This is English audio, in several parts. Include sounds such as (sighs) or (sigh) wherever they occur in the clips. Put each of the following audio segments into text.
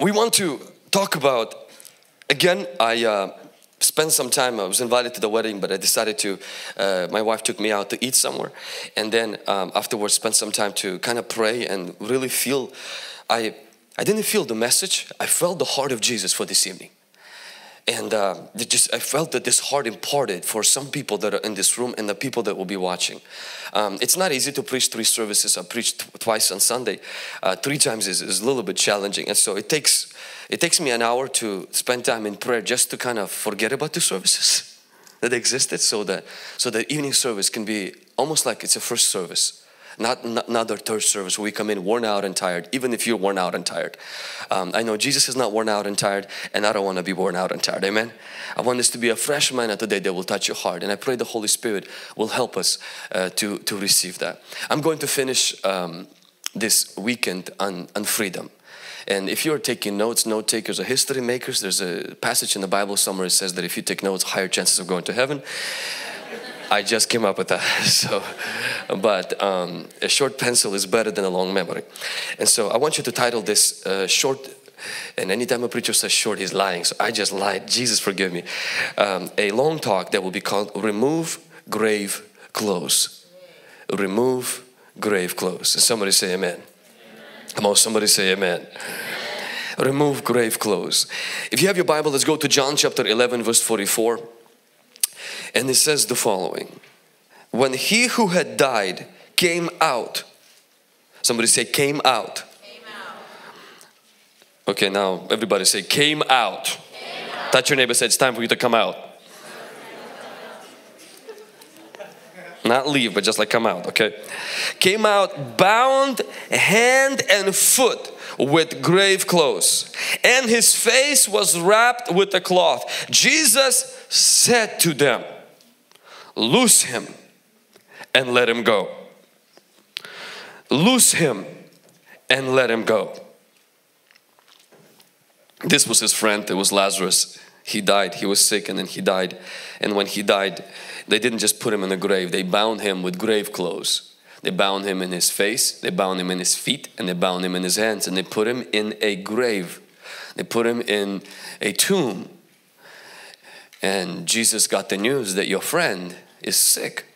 we want to talk about again. I uh, spent some time. I was invited to the wedding, but I decided to. Uh, my wife took me out to eat somewhere, and then um, afterwards spent some time to kind of pray and really feel. I I didn't feel the message. I felt the heart of Jesus for this evening and uh, just I felt that this heart imparted for some people that are in this room and the people that will be watching. Um, it's not easy to preach three services. I preached twice on Sunday. Uh, three times is, is a little bit challenging, and so it takes it takes me an hour to spend time in prayer just to kind of forget about the services (laughs) that existed, so that so the evening service can be almost like it's a first service not, not another third service we come in worn out and tired, even if you're worn out and tired. Um, I know Jesus is not worn out and tired, and I don't want to be worn out and tired. Amen. I want this to be a fresh manna today that will touch your heart, and I pray the Holy Spirit will help us uh, to to receive that. I'm going to finish um, this weekend on on freedom. And if you're taking notes, note takers or history makers, there's a passage in the Bible somewhere that says that if you take notes, higher chances of going to heaven. I just came up with that. (laughs) So, but um, a short pencil is better than a long memory. And so I want you to title this uh, short. And anytime a preacher says short, he's lying. So I just lied. Jesus forgive me. Um, a long talk that will be called "Remove Grave Clothes." Remove grave clothes. And somebody say Amen. amen. Come on, somebody say Amen. Remove grave clothes. If you have your Bible, let's go to John chapter 11, verse 44. And it says the following When he who had died came out, somebody say, came out. Came out. Okay, now everybody say, came out. Came out. Touch your neighbor, say, it's time for you to come out. Not leave, but just like come out, okay? Came out bound hand and foot with grave clothes, and his face was wrapped with a cloth. Jesus said to them, Loose him and let him go. Loose him and let him go. This was his friend, it was Lazarus. He died, he was sick, and then he died. And when he died, they didn't just put him in the grave, they bound him with grave clothes. They bound him in his face, they bound him in his feet, and they bound him in his hands, and they put him in a grave. They put him in a tomb. And Jesus got the news that your friend is sick.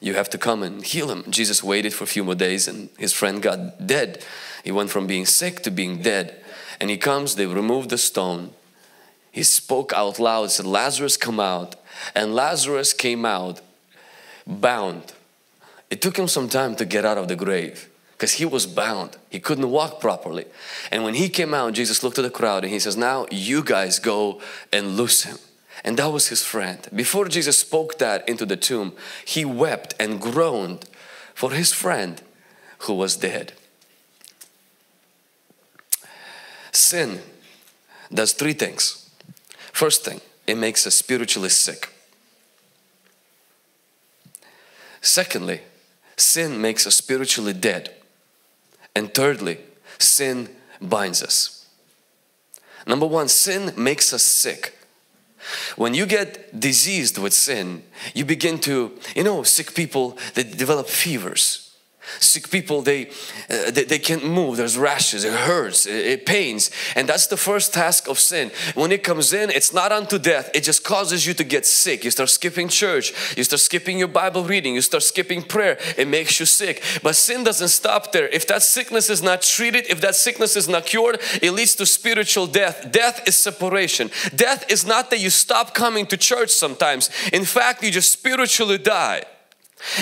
You have to come and heal him. Jesus waited for a few more days and his friend got dead. He went from being sick to being dead. And he comes, they remove the stone. He spoke out loud, said, Lazarus, come out. And Lazarus came out bound. It took him some time to get out of the grave because he was bound. He couldn't walk properly. And when he came out, Jesus looked at the crowd and he says, Now you guys go and loose him. And that was his friend. Before Jesus spoke that into the tomb, he wept and groaned for his friend who was dead. Sin does three things. First thing, it makes us spiritually sick. Secondly, sin makes us spiritually dead. And thirdly, sin binds us. Number one, sin makes us sick. When you get diseased with sin, you begin to, you know, sick people, they develop fevers. Sick people, they, uh, they, they, can't move. There's rashes, it hurts, it, it, pains. And that's the first task of sin. When it comes in, it's not unto death. It just causes you to get sick. You start skipping church. You start skipping your Bible reading. You start skipping prayer. It makes you sick. But sin doesn't stop there. If that sickness is not treated, if that sickness is not cured, it leads to spiritual death. Death is separation. Death is not that you stop coming to church sometimes. In fact, you just spiritually die.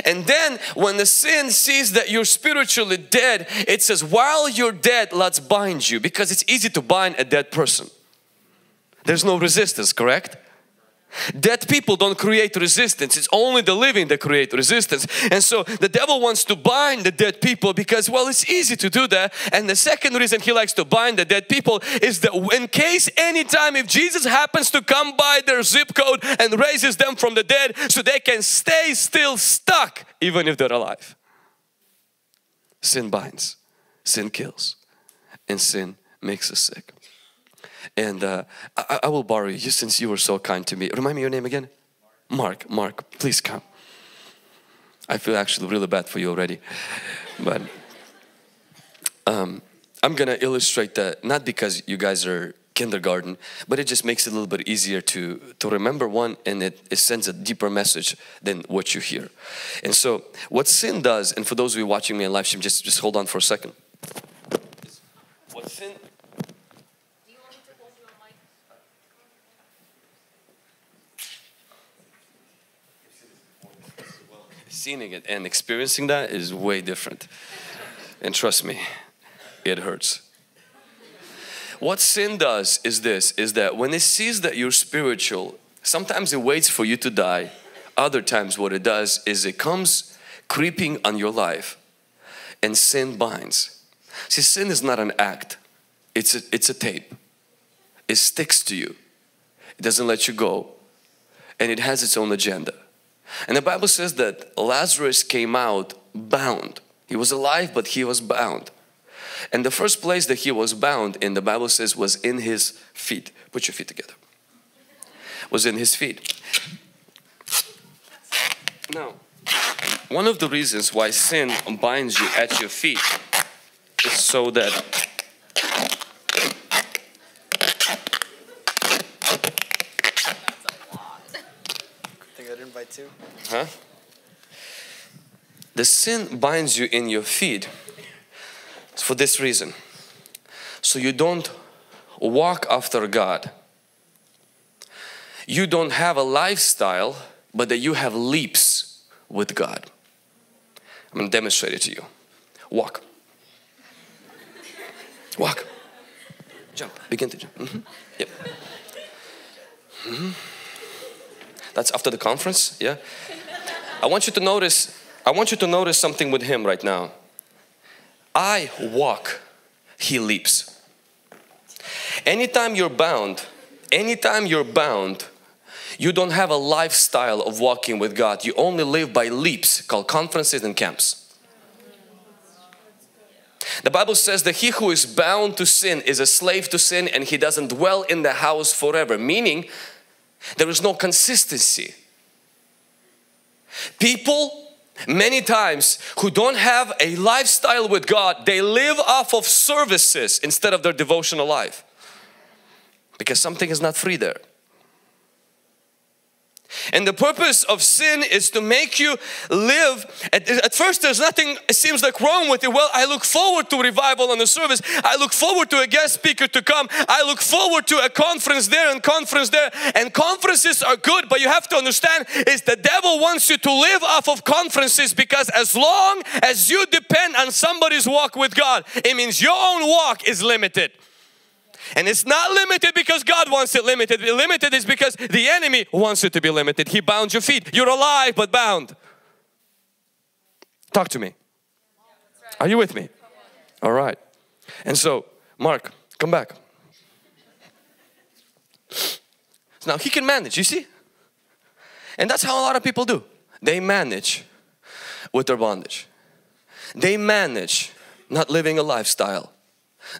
And then when the sin sees that you're spiritually dead, it says, while you're dead, let's bind you because it's easy to bind a dead person. There's no resistance, correct? Dead people don't create resistance. It's only the living that create resistance. And so the devil wants to bind the dead people because well it's easy to do that. And the second reason he likes to bind the dead people is that in case anytime if Jesus happens to come by their zip code and raises them from the dead so they can stay still stuck even if they're alive. Sin binds, sin kills and sin makes us sick. And uh, I, I, will borrow you since you were so kind to me. Remind me your name again? Mark. Mark, please come. I feel actually really bad for you already. But um, I'm gonna illustrate that not because you guys are kindergarten, but it just makes it a little bit easier to, to remember one and it, it sends a deeper message than what you hear. And so what sin does, and for those of you watching me in live stream, just, just hold on for a second. What sin seeing it and experiencing that is way different. And trust me, it hurts. What sin does is this is that when it sees that you're spiritual, sometimes it waits for you to die. Other times what it does is it comes creeping on your life and sin binds. See, sin is not an act. It's a, it's a tape. It sticks to you. It doesn't let you go. And it has its own agenda. And the Bible says that Lazarus came out bound. He was alive, but he was bound. And the first place that he was bound in the Bible says was in his feet. Put your feet together. Was in his feet. Now, one of the reasons why sin binds you at your feet is so that Huh? The sin binds you in your feet for this reason. So you don't walk after God. You don't have a lifestyle, but that you have leaps with God. I'm going to demonstrate it to you. Walk. Walk. Jump. Begin to jump. Mm -hmm. Yep. Mm -hmm. That's after the conference, yeah? I want you to notice, I want you to notice something with him right now. I walk, he leaps. Anytime you're bound, anytime you're bound, you don't have a lifestyle of walking with God. You only live by leaps called conferences and camps. The Bible says that he who is bound to sin is a slave to sin and he doesn't dwell in the house forever, meaning there is no consistency. People many times who don't have a lifestyle with God, they live off of services instead of their devotional life. Because something is not free there. And the purpose of sin is to make you live. At, at, first, there's nothing, it seems like wrong with it. Well, I look forward to revival on the service. I look forward to a guest speaker to come. I look forward to a conference there and conference there. And conferences are good, but you have to understand is the devil wants you to live off of conferences because as long as you depend on somebody's walk with God, it means your own walk is limited. And it's not limited because God wants it limited. Limited is because the enemy wants it to be limited. He bound your feet. You're alive but bound. Talk to me. Are you with me? All right. And so, Mark, come back. Now he can manage, you see? And that's how a lot of people do. They manage with their bondage. They manage not living a lifestyle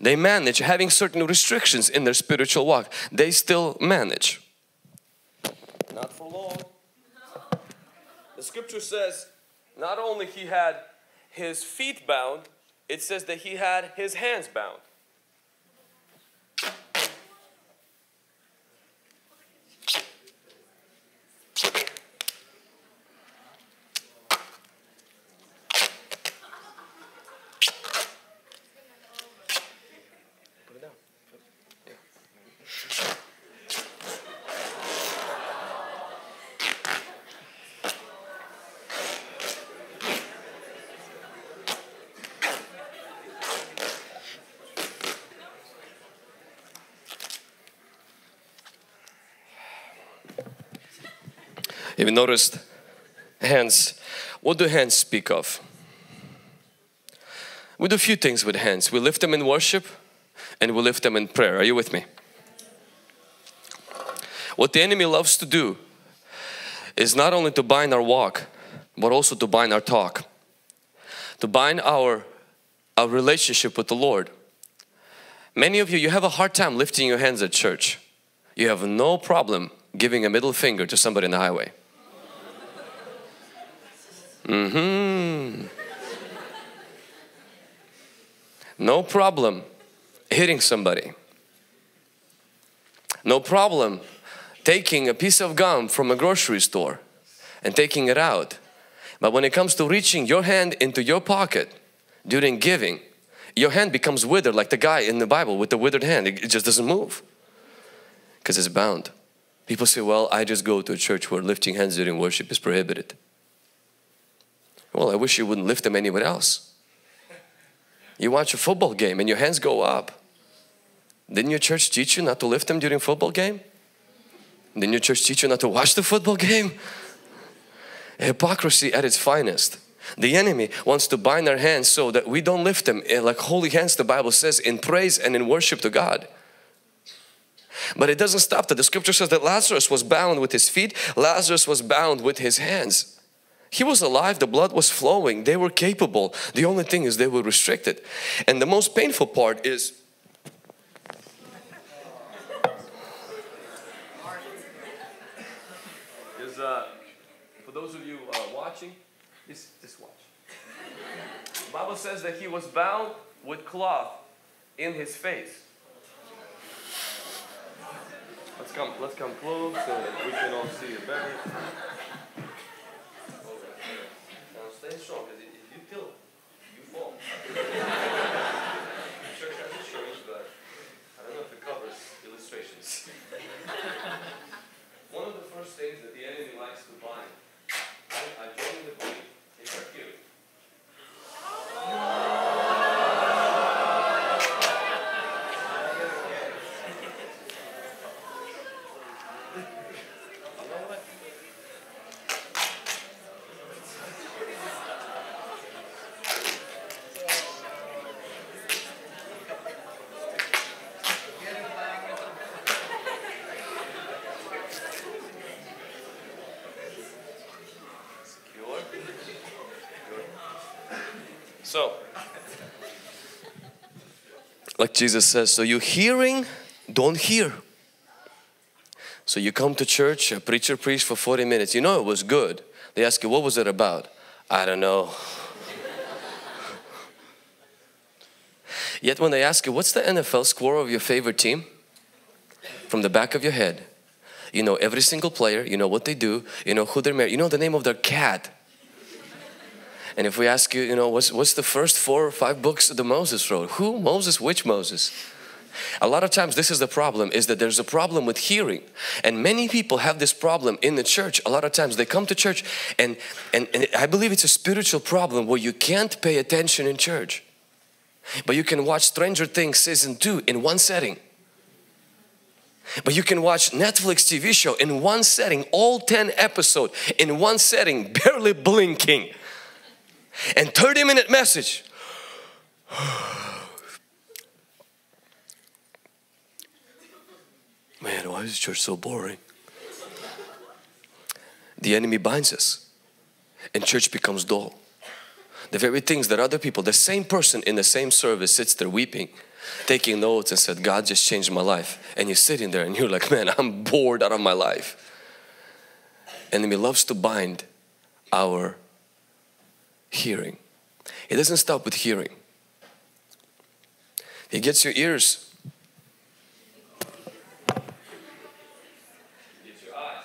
they manage having certain restrictions in their spiritual walk. They still manage. Not for long. The scripture says not only he had his feet bound, it says that he had his hands bound. Have you noticed hands? What do hands speak of? We do a few things with hands. We lift them in worship and we lift them in prayer. Are you with me? What the enemy loves to do is not only to bind our walk, but also to bind our talk, to bind our, our relationship with the Lord. Many of you, you have a hard time lifting your hands at church. You have no problem giving a middle finger to somebody in the highway. Mm-hmm. No problem hitting somebody. No problem taking a piece of gum from a grocery store and taking it out. But when it comes to reaching your hand into your pocket during giving, your hand becomes withered like the guy in the Bible with the withered hand. It just doesn't move because it's bound. People say, well, I just go to a church where lifting hands during worship is prohibited. Well, I wish you wouldn't lift them anywhere else. You watch a football game and your hands go up. Didn't your church teach you not to lift them during football game? Didn't your church teach you not to watch the football game? Hypocrisy at its finest. The enemy wants to bind our hands so that we don't lift them eh, like holy hands the Bible says in praise and in worship to God. But it doesn't stop that. The scripture says that Lazarus was bound with his feet, Lazarus was bound with his hands. He was alive, the blood was flowing, they were capable. The only thing is they were restricted. And the most painful part is is uh, for those of you uh, watching, just, just watch. The Bible says that he was bound with cloth in his face. Let's come, let's come close so that we can all see it better. Now stay strong, because if you tilt, you fall. Church has insurance, but I don't know if it covers illustrations. One of the first things that the enemy likes to bind, I, I join the belief, is our hearing. You know what? Secure. Secure. So, like Jesus says, so you hearing, don't hear. So you come to church, a preacher preached for 40 minutes. You know it was good. They ask you, what was it about? I don't know. Yet when they ask you, what's the NFL score of your favorite team? From the back of your head, you know every single player, you know what they do, you know who they're married, you know the name of their cat. And if we ask you, you know, what's, what's the first four or five books that Moses wrote? Who? Moses? Which Moses? A lot of times this is the problem is that there's a problem with hearing and many people have this problem in the church. A lot of times they come to church and, and, and I believe it's a spiritual problem where you can't pay attention in church. But you can watch Stranger Things season 2 in one setting. But you can watch Netflix TV show in one setting, all 10 episode in one setting, (laughs) barely blinking. And 30 minute message. (sighs) Man, why is church so boring? The enemy binds us and church becomes dull. The very things that other people, the same person in the same service sits there weeping, taking notes and said, God just changed my life. And you're sitting there and you're like, man, I'm bored out of my life. Enemy loves to bind our hearing. It doesn't stop with hearing. He gets your ears. Gets your eyes.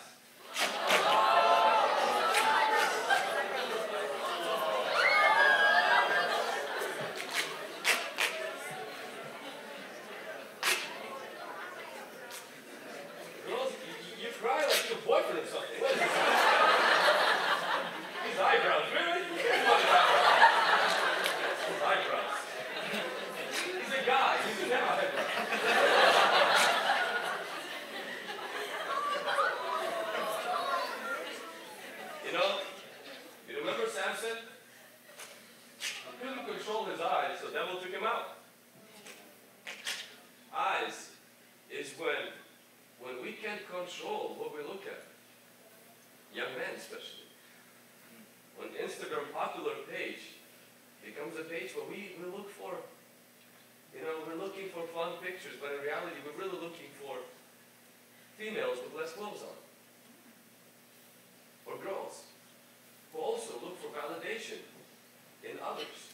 Girls, you, you cry like your boyfriend or something. What is this? His eyebrows, really? Come on, His eyebrows. He's a guy, he should have eyebrows. You know, you remember Samson? He couldn't control his eyes, so devil took him out. Eyes is when when we can't control what we look at. Young men especially. When Instagram popular page becomes a page where we, we look for, you know, we're looking for fun pictures, but in reality we're really looking for females with less clothes on. Or girls who also look for validation in others.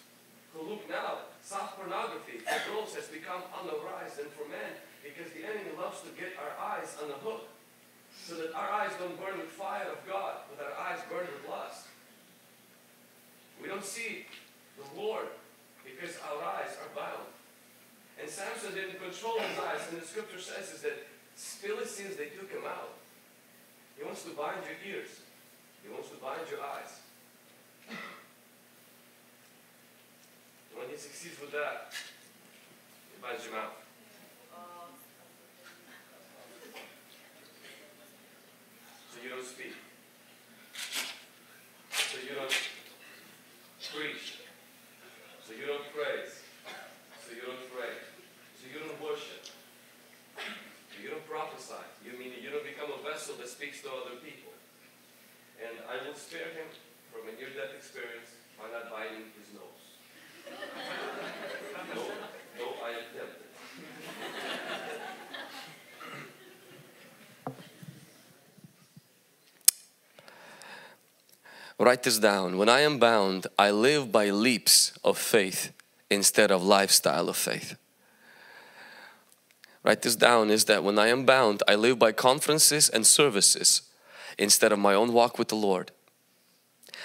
Who look now, soft pornography wants to get our eyes on the hook so that our eyes don't burn with fire of God, but our eyes burn with lust. We don't see the Lord because our eyes are bound. And Samson didn't control his eyes, and the scripture says is that Philistines, they took him out. He wants to bind your ears. He wants to bind your eyes. When he succeeds with that, he binds your mouth. So you don't speak. So you don't preach. So you don't praise. So you don't pray. So you don't worship. So you don't prophesy. You mean you don't become a vessel that speaks to other people. And I will spare him from a near-death experience by not biting his nose. no, no, I am tempted. Write this down. When I am bound, I live by leaps of faith instead of lifestyle of faith. Write this down is that when I am bound, I live by conferences and services instead of my own walk with the Lord.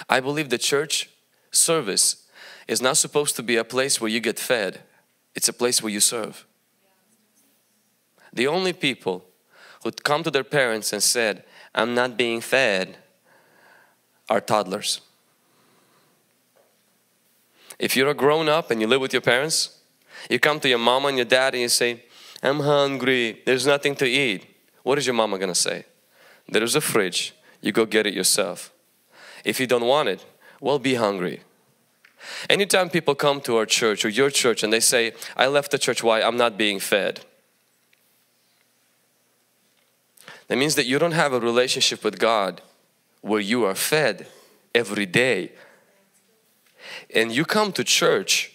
I believe the church service is not supposed to be a place where you get fed. It's a place where you serve. The only people who come to their parents and said, I'm not being fed are toddlers. If you're a grown up and you live with your parents, you come to your mama and your dad and you say, I'm hungry, there's nothing to eat. What is your mama gonna say? There's a fridge, you go get it yourself. If you don't want it, well, be hungry. Anytime people come to our church or your church and they say, I left the church, why? I'm not being fed. That means that you don't have a relationship with God where you are fed every day. And you come to church,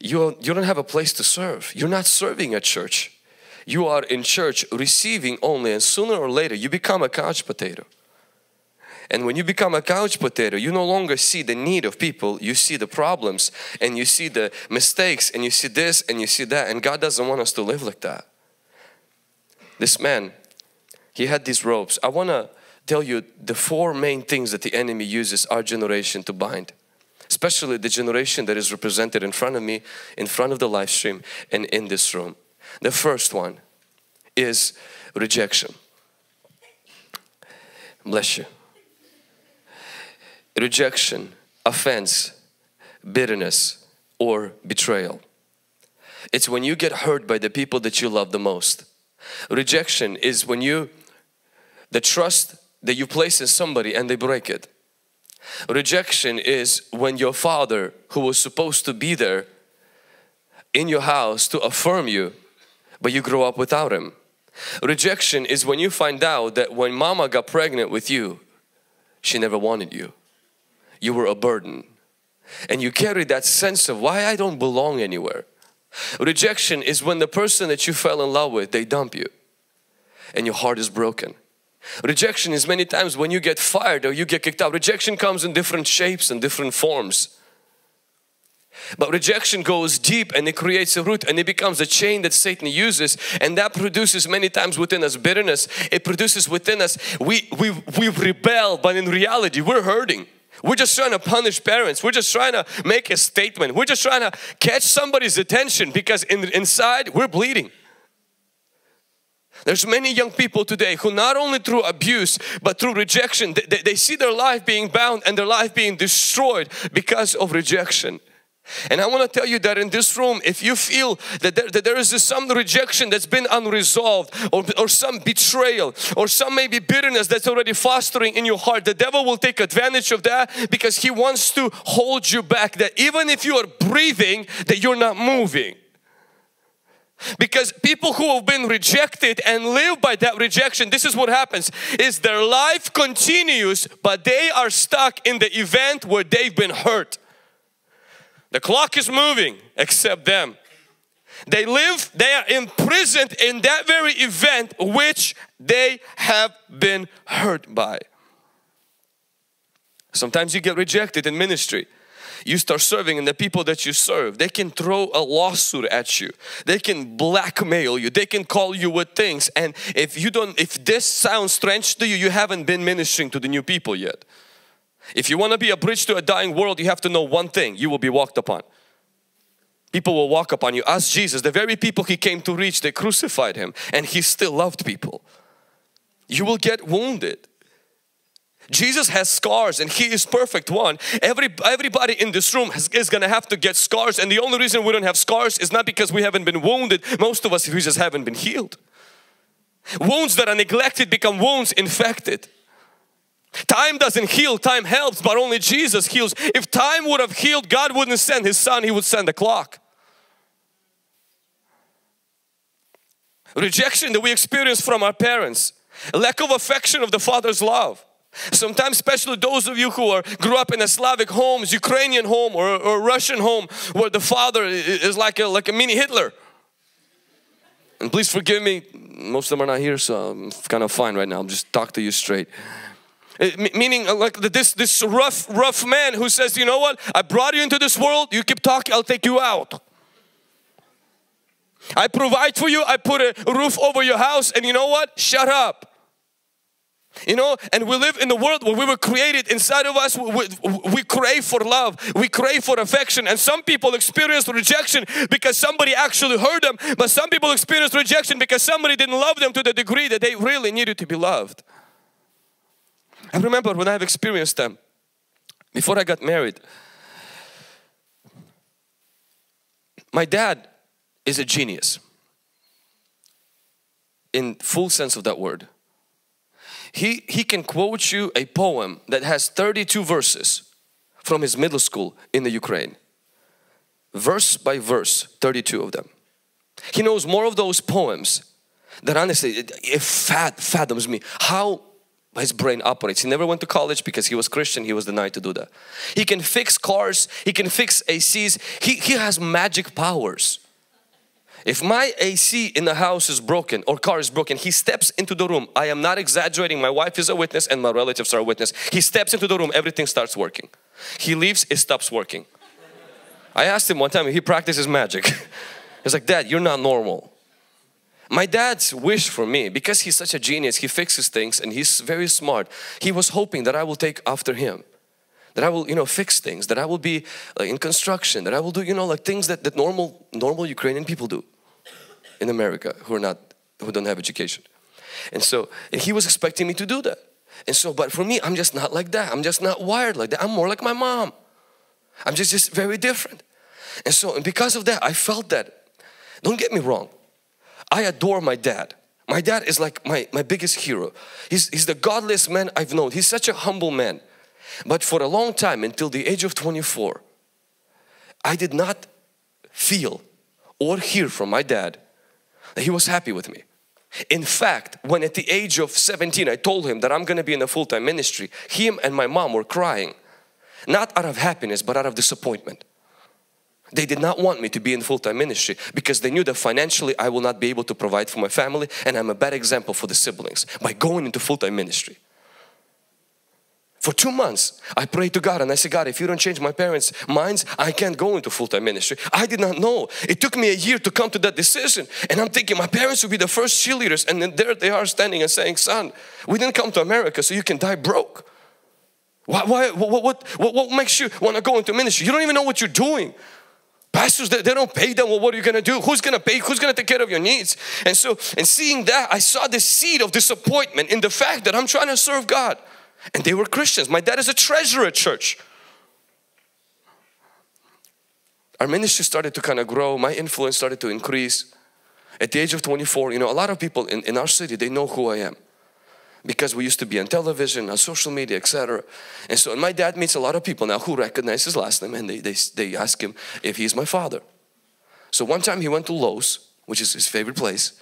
you, you don't have a place to serve. You're not serving at church. You are in church receiving only and sooner or later you become a couch potato. And when you become a couch potato, you no longer see the need of people, you see the problems and you see the mistakes and you see this and you see that and God doesn't want us to live like that. This man, he had these robes. I want to tell you the four main things that the enemy uses our generation to bind. Especially the generation that is represented in front of me, in front of the live stream and in this room. The first one is rejection. Bless you. Rejection, offense, bitterness or betrayal. It's when you get hurt by the people that you love the most. Rejection is when you, the trust that you place in somebody and they break it. Rejection is when your father who was supposed to be there in your house to affirm you but you grow up without him. Rejection is when you find out that when mama got pregnant with you she never wanted you. You were a burden and you carry that sense of why I don't belong anywhere. Rejection is when the person that you fell in love with they dump you and your heart is broken. Rejection is many times when you get fired or you get kicked out. Rejection comes in different shapes and different forms. But rejection goes deep and it creates a root and it becomes a chain that Satan uses and that produces many times within us bitterness. It produces within us, we, we, we rebel but in reality we're hurting. We're just trying to punish parents. We're just trying to make a statement. We're just trying to catch somebody's attention because in, inside we're bleeding. There's many young people today who not only through abuse but through rejection they, they, see their life being bound and their life being destroyed because of rejection. And I want to tell you that in this room, if you feel that there, that there is some rejection that's been unresolved or, or some betrayal or some maybe bitterness that's already fostering in your heart, the devil will take advantage of that because he wants to hold you back that even if you are breathing that you're not moving. Because people who have been rejected and live by that rejection, this is what happens, is their life continues but they are stuck in the event where they've been hurt. The clock is moving except them. They live, they are imprisoned in that very event which they have been hurt by. Sometimes you get rejected in ministry. You start serving and the people that you serve they can throw a lawsuit at you. They can blackmail you. They can call you with things. And if you don't if this sounds strange to you you haven't been ministering to the new people yet. If you want to be a bridge to a dying world you have to know one thing you will be walked upon. People will walk upon you. Ask Jesus. The very people he came to reach they crucified him and he still loved people. You will get wounded Jesus has scars and He is perfect one. Every, everybody in this room has, is going to have to get scars and the only reason we don't have scars is not because we haven't been wounded. Most of us we just haven't been healed. Wounds that are neglected become wounds infected. Time doesn't heal, time helps but only Jesus heals. If time would have healed, God wouldn't send His Son, He would send a clock. Rejection that we experience from our parents, lack of affection of the Father's love Sometimes especially those of you who are grew up in a Slavic homes, Ukrainian home or, or Russian home where the father is like a, like a mini Hitler. And please forgive me, most of them are not here so I'm kind of fine right now. I'm just talk to you straight. It, meaning uh, like this, this rough, rough man who says, you know what, I brought you into this world, you keep talking, I'll take you out. I provide for you, I put a roof over your house and you know what, shut up. You know, and we live in the world where we were created inside of us. We, we, we, crave for love, we crave for affection, and some people experience rejection because somebody actually hurt them, but some people experience rejection because somebody didn't love them to the degree that they really needed to be loved. I remember when I've experienced them before I got married. My dad is a genius in full sense of that word he, he can quote you a poem that has 32 verses from his middle school in the Ukraine. Verse by verse, 32 of them. He knows more of those poems that honestly, it, it fathoms me how his brain operates. He never went to college because he was Christian, he was denied to do that. He can fix cars, he can fix ACs, he, he has magic powers. If my AC in the house is broken or car is broken, he steps into the room. I am not exaggerating. My wife is a witness and my relatives are a witness. He steps into the room, everything starts working. He leaves, it stops working. I asked him one time he practices magic. (laughs) He's like, Dad, you're not normal. My dad's wish for me, because he's such a genius, he fixes things and he's very smart. He was hoping that I will take after him. That I will, you know, fix things, that I will be like, in construction, that I will do, you know, like things that, that normal, normal Ukrainian people do in America who are not, who don't have education. And so and he was expecting me to do that. And so, but for me, I'm just not like that. I'm just not wired like that. I'm more like my mom. I'm just, just very different. And so, and because of that, I felt that. Don't get me wrong. I adore my dad. My dad is like my, my biggest hero. He's, he's the godliest man I've known. He's such a humble man. But for a long time, until the age of 24, I did not feel or hear from my dad he was happy with me. In fact, when at the age of 17 I told him that I'm going to be in a full-time ministry, him and my mom were crying. Not out of happiness, but out of disappointment. They did not want me to be in full-time ministry because they knew that financially I will not be able to provide for my family and I'm a bad example for the siblings by going into full-time ministry. For two months, I prayed to God and I said, God, if you don't change my parents' minds, I can't go into full-time ministry. I did not know. It took me a year to come to that decision. And I'm thinking my parents will be the first cheerleaders. And then there they are standing and saying, son, we didn't come to America so you can die broke. Why, why, what, what, what, what makes you want to go into ministry? You don't even know what you're doing. Pastors, they, they don't pay them. Well, what are you going to do? Who's going to pay? Who's going to take care of your needs? And so, and seeing that, I saw the seed of disappointment in the fact that I'm trying to serve God and they were Christians. My dad is a treasurer at church. Our ministry started to kind of grow. My influence started to increase. At the age of 24, you know, a lot of people in, in our city, they know who I am. Because we used to be on television, on social media, etc. And so and my dad meets a lot of people now who recognize his last name and they, they, they ask him if he's my father. So one time he went to Lowe's, which is his favorite place.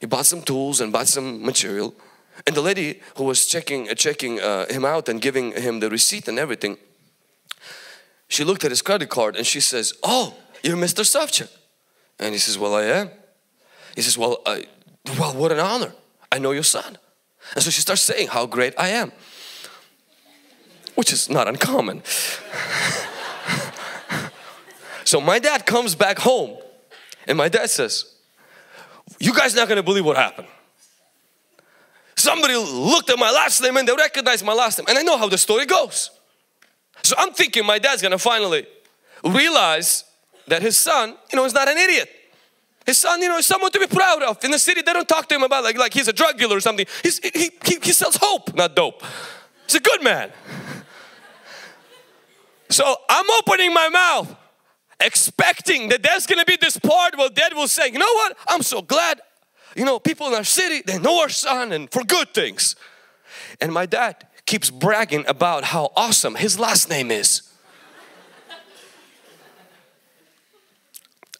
He bought some tools and bought some material and the lady who was checking, uh, checking uh, him out and giving him the receipt and everything, she looked at his credit card and she says, oh, you're Mr. Savchuk. And he says, well, I am. He says, well, I, well, what an honor. I know your son. And so she starts saying how great I am, which is not uncommon. (laughs) So my dad comes back home and my dad says, you guys not gonna believe what happened. Somebody looked at my last name and they recognized my last name and I know how the story goes. So I'm thinking my dad's gonna finally realize that his son, you know, is not an idiot. His son, you know, is someone to be proud of. In the city, they don't talk to him about like, like he's a drug dealer or something. He's, he, he, he sells hope, not dope. He's a good man. So I'm opening my mouth expecting that there's gonna be this part where dad will say, you know what, I'm so glad, you know, people in our city, they know our son and for good things. And my dad keeps bragging about how awesome his last name is.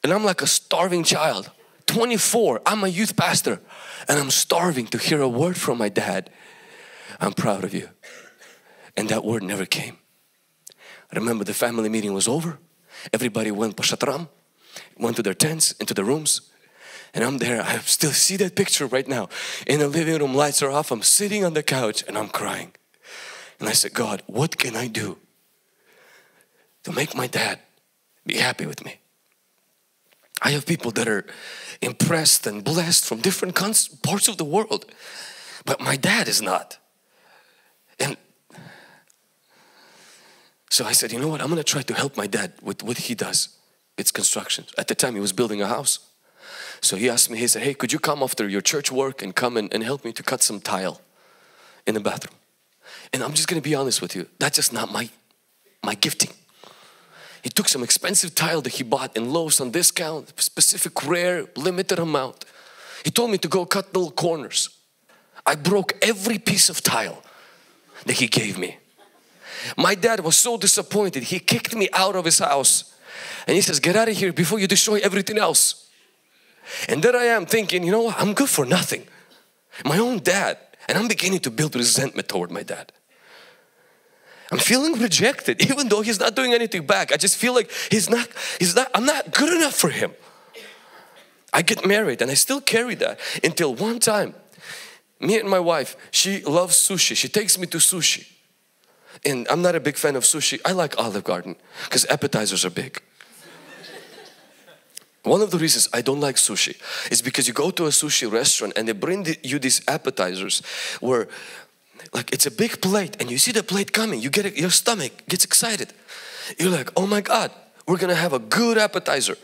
And I'm like a starving child. 24, I'm a youth pastor and I'm starving to hear a word from my dad. I'm proud of you. And that word never came. I remember the family meeting was over. Everybody went pashatram, went to their tents, into the rooms. And I'm there, I still see that picture right now. In the living room, lights are off, I'm sitting on the couch and I'm crying. And I said, God, what can I do to make my dad be happy with me? I have people that are impressed and blessed from different parts of the world, but my dad is not. And so I said, you know what, I'm gonna try to help my dad with what he does. It's construction. At the time, he was building a house. So he asked me, he said, hey, could you come after your church work and come and, and help me to cut some tile in the bathroom? And I'm just gonna be honest with you, that's just not my, my gifting. He took some expensive tile that he bought in Lowe's on discount, specific rare, limited amount. He told me to go cut little corners. I broke every piece of tile that he gave me. My dad was so disappointed, he kicked me out of his house. And he says, get out of here before you destroy everything else. And there I am thinking, you know what, I'm good for nothing. My own dad. And I'm beginning to build resentment toward my dad. I'm feeling rejected even though he's not doing anything back. I just feel like he's not, he's not, I'm not good enough for him. I get married and I still carry that until one time, me and my wife, she loves sushi. She takes me to sushi. And I'm not a big fan of sushi. I like Olive Garden because appetizers are big. One of the reasons I don't like sushi is because you go to a sushi restaurant and they bring you these appetizers where like it's a big plate and you see the plate coming you get it, your stomach gets excited. You're like oh my god we're gonna have a good appetizer.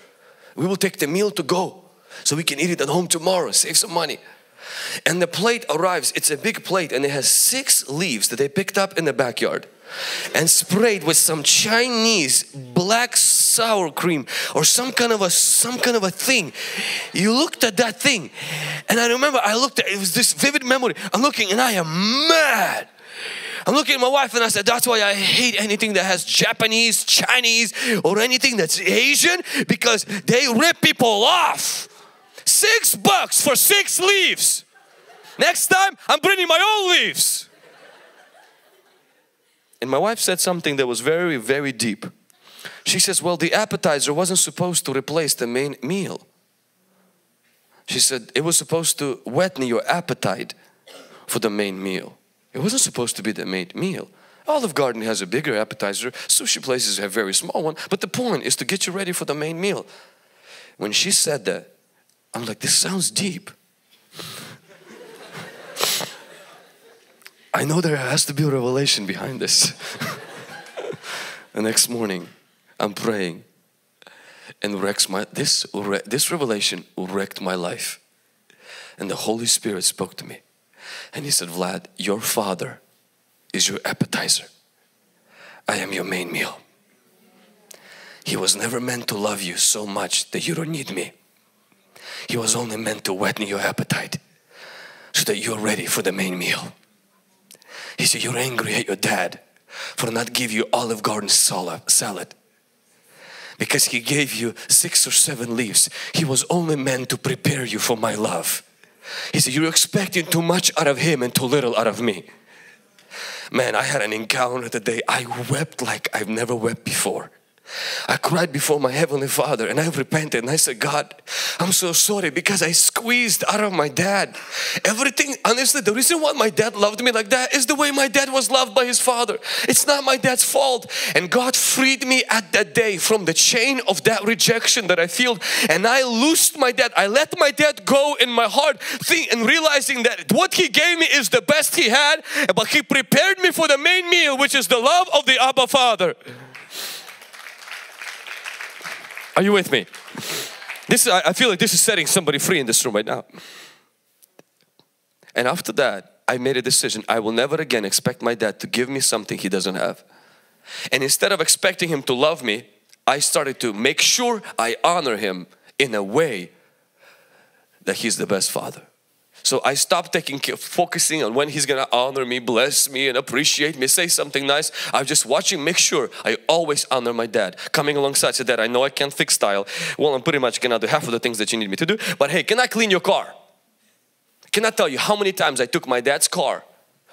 We will take the meal to go so we can eat it at home tomorrow save some money. And the plate arrives it's a big plate and it has six leaves that they picked up in the backyard and sprayed with some Chinese black sour cream or some kind of a some kind of a thing. You looked at that thing and I remember I looked at it was this vivid memory. I'm looking and I am mad. I'm looking at my wife and I said, that's why I hate anything that has Japanese, Chinese, or anything that's Asian because they rip people off. Six bucks for six leaves. Next time, I'm bringing my own leaves. And my wife said something that was very, very deep. She says, well, the appetizer wasn't supposed to replace the main meal. She said, it was supposed to whet your appetite for the main meal. It wasn't supposed to be the main meal. Olive Garden has a bigger appetizer. Sushi places have very small one. But the point is to get you ready for the main meal. When she said that, I'm like, this sounds deep. (laughs) I know there has to be a revelation behind this. (laughs) the next morning, I'm praying, and wrecks my this this revelation wrecked my life. And the Holy Spirit spoke to me, and He said, "Vlad, your Father is your appetizer. I am your main meal. He was never meant to love you so much that you don't need me. He was only meant to whet your appetite so that you're ready for the main meal." He said, you're angry at your dad for not give you Olive Garden salad because he gave you six or seven leaves. He was only meant to prepare you for my love. He said, you're expecting too much out of him and too little out of me. Man, I had an encounter today. I wept like I've never wept before. I cried before my Heavenly Father and I repented and I said, God, I'm so sorry because I squeezed out of my dad. Everything, honestly, the reason why my dad loved me like that is the way my dad was loved by his father. It's not my dad's fault. And God freed me at that day from the chain of that rejection that I feel. And I loosed my dad. I let my dad go in my heart think, and realizing that what he gave me is the best he had, but he prepared me for the main meal, which is the love of the Abba Father. Are you with me? This I feel like this is setting somebody free in this room right now. And after that, I made a decision. I will never again expect my dad to give me something he doesn't have. And instead of expecting him to love me, I started to make sure I honor him in a way that he's the best father. So I stopped taking care, focusing on when he's gonna honor me, bless me and appreciate me, say something nice. I'm just watching, make sure I always honor my dad. Coming alongside said, Dad, I know I can't fix style. Well, I'm pretty much gonna do half of the things that you need me to do. But hey, can I clean your car? Can I tell you how many times I took my dad's car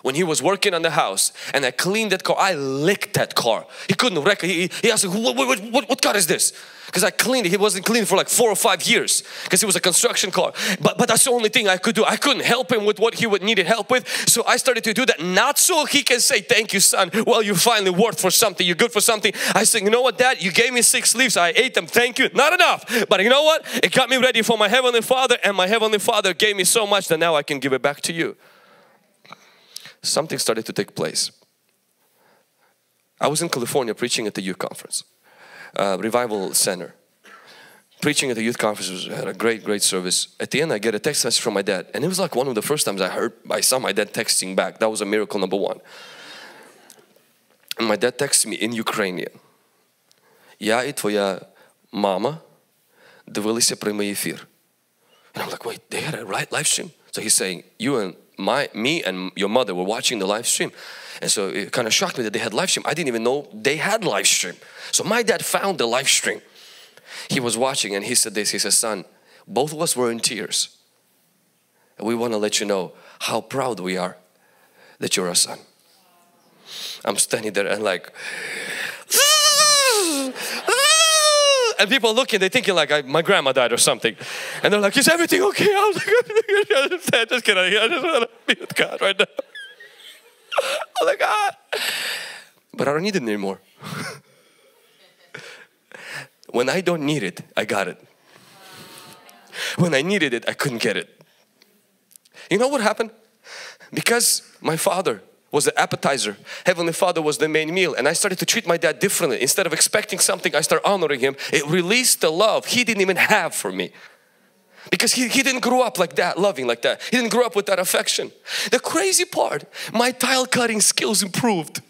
when he was working on the house and I cleaned that car, I licked that car. He couldn't wreck it. He, he asked, what, what, what, what car is this? Because I cleaned it. He wasn't clean for like four or five years because it was a construction car. But, but that's the only thing I could do. I couldn't help him with what he would needed help with. So I started to do that not so he can say, thank you son. Well, you finally worked for something. You're good for something. I said, you know what dad, you gave me six leaves. I ate them. Thank you. Not enough. But you know what? It got me ready for my Heavenly Father and my Heavenly Father gave me so much that now I can give it back to you something started to take place. I was in California preaching at the youth conference, uh, Revival Center. Preaching at the youth conference was had a great, great service. At the end, I get a text message from my dad, and it was like one of the first times I heard, I saw my dad texting back. That was a miracle number one. And my dad texted me in Ukrainian. Я и твоя мама дивилися прямий ефір. And I'm like, wait, they had a right live stream? So he's saying, you and my me and your mother were watching the live stream. And so it kind of shocked me that they had live stream. I didn't even know they had live stream. So my dad found the live stream. He was watching and he said this. He said son both of us were in tears. And we want to let you know how proud we are that you're our son. I'm standing there and like and people looking, they're thinking like I, my grandma died or something. And they're like, is everything okay? I was like, (laughs) I just kidding. I just want to be with God right now. (laughs) Oh my God. But I don't need it anymore. (laughs) when I don't need it, I got it. When I needed it, I couldn't get it. You know what happened? Because my father was the appetizer. Heavenly Father was the main meal. And I started to treat my dad differently. Instead of expecting something, I started honoring him. It released the love he didn't even have for me. Because he, he didn't grow up like that, loving like that. He didn't grow up with that affection. The crazy part, my tile cutting skills improved.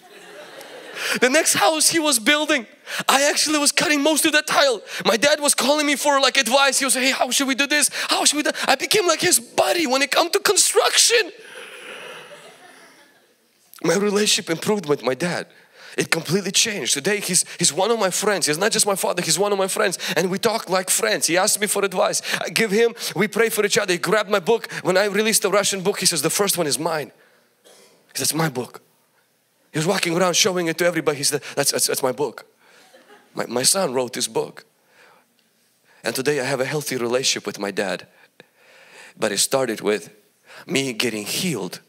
the next house he was building, I actually was cutting most of the tile. My dad was calling me for like advice. He was like, hey, how should we do this? How should we do I became like his buddy when it come to construction my relationship improved with my dad. It completely changed. Today he's he's one of my friends. He's not just my father he's one of my friends. And we talk like friends. He asked me for advice. I give him we pray for each other. He grabbed my book. When i released the russian book he says the first one is mine. He says my book. He was walking around showing it to everybody. He said that's that's, that's my book. My, my son wrote this book. And today i have a healthy relationship with my dad. But it started with me getting healed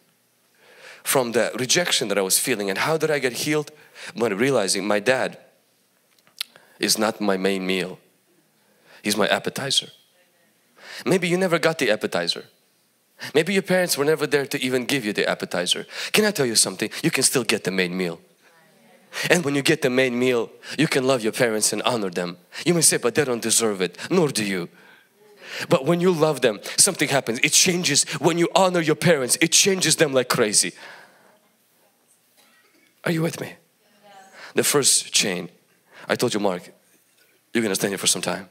from the rejection that I was feeling. And how did I get healed? When realizing my dad is not my main meal. He's my appetizer. Maybe you never got the appetizer. Maybe your parents were never there to even give you the appetizer. Can I tell you something? You can still get the main meal. And when you get the main meal, you can love your parents and honor them. You may say, but they don't deserve it. Nor do you. But when you love them, something happens. It changes. When you honor your parents, it changes them like crazy. Are you with me? The first chain. I told you, Mark, you're gonna stand here for some time.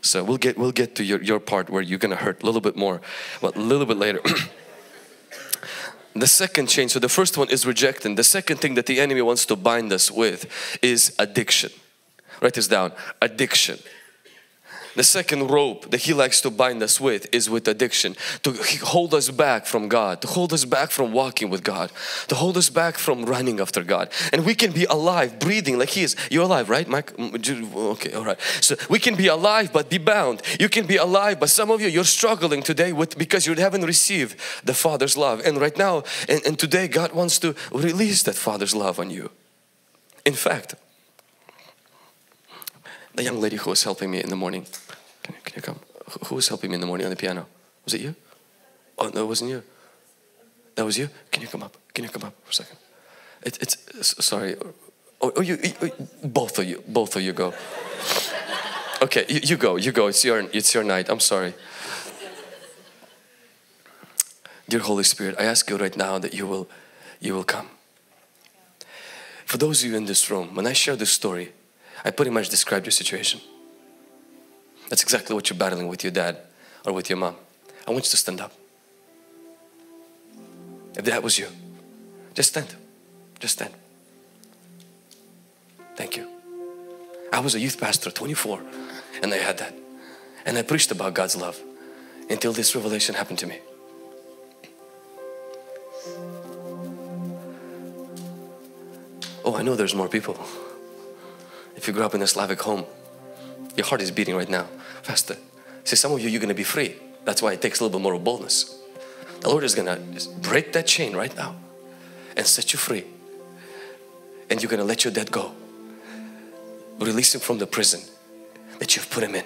So we'll get we'll get to your, your part where you're gonna hurt a little bit more, but a little bit later. (clears throat) the second chain, so the first one is rejecting. The second thing that the enemy wants to bind us with is addiction. Write this down, addiction. The second rope that He likes to bind us with is with addiction, to hold us back from God, to hold us back from walking with God, to hold us back from running after God. And we can be alive, breathing like He is. You're alive, right, Mike? Mm, mm, oh, okay, all right. So we can be alive but be bound. You can be alive, but some of you, you're struggling today with because you haven't received the Father's love. And right now, and, and today, God wants to release that Father's love on you. In fact, the young lady who was helping me in the morning, can you, can you come? Who was helping me in the morning on the piano? Was it you? Oh, no, it wasn't you. That was you? Can you come up? Can you come up for a second? It, it's, sorry. Oh, oh you, you, both of you, both of you go. Okay, you, you go, you go. It's your, it's your night. I'm sorry. Dear Holy Spirit, I ask you right now that you will, you will come. For those of you in this room, when I share this story, I pretty much described your situation. That's exactly what you're battling with your dad or with your mom. I want you to stand up. If that was you, just stand. Just stand. Thank you. I was a youth pastor, 24, and I had that. And I preached about God's love until this revelation happened to me. Oh, I know there's more people. If you grew up in a Slavic home, your heart is beating right now faster. See, some of you, you're going to be free. That's why it takes a little bit more boldness. The Lord is going to break that chain right now and set you free. And you're going to let your debt go. Release him from the prison that you've put him in.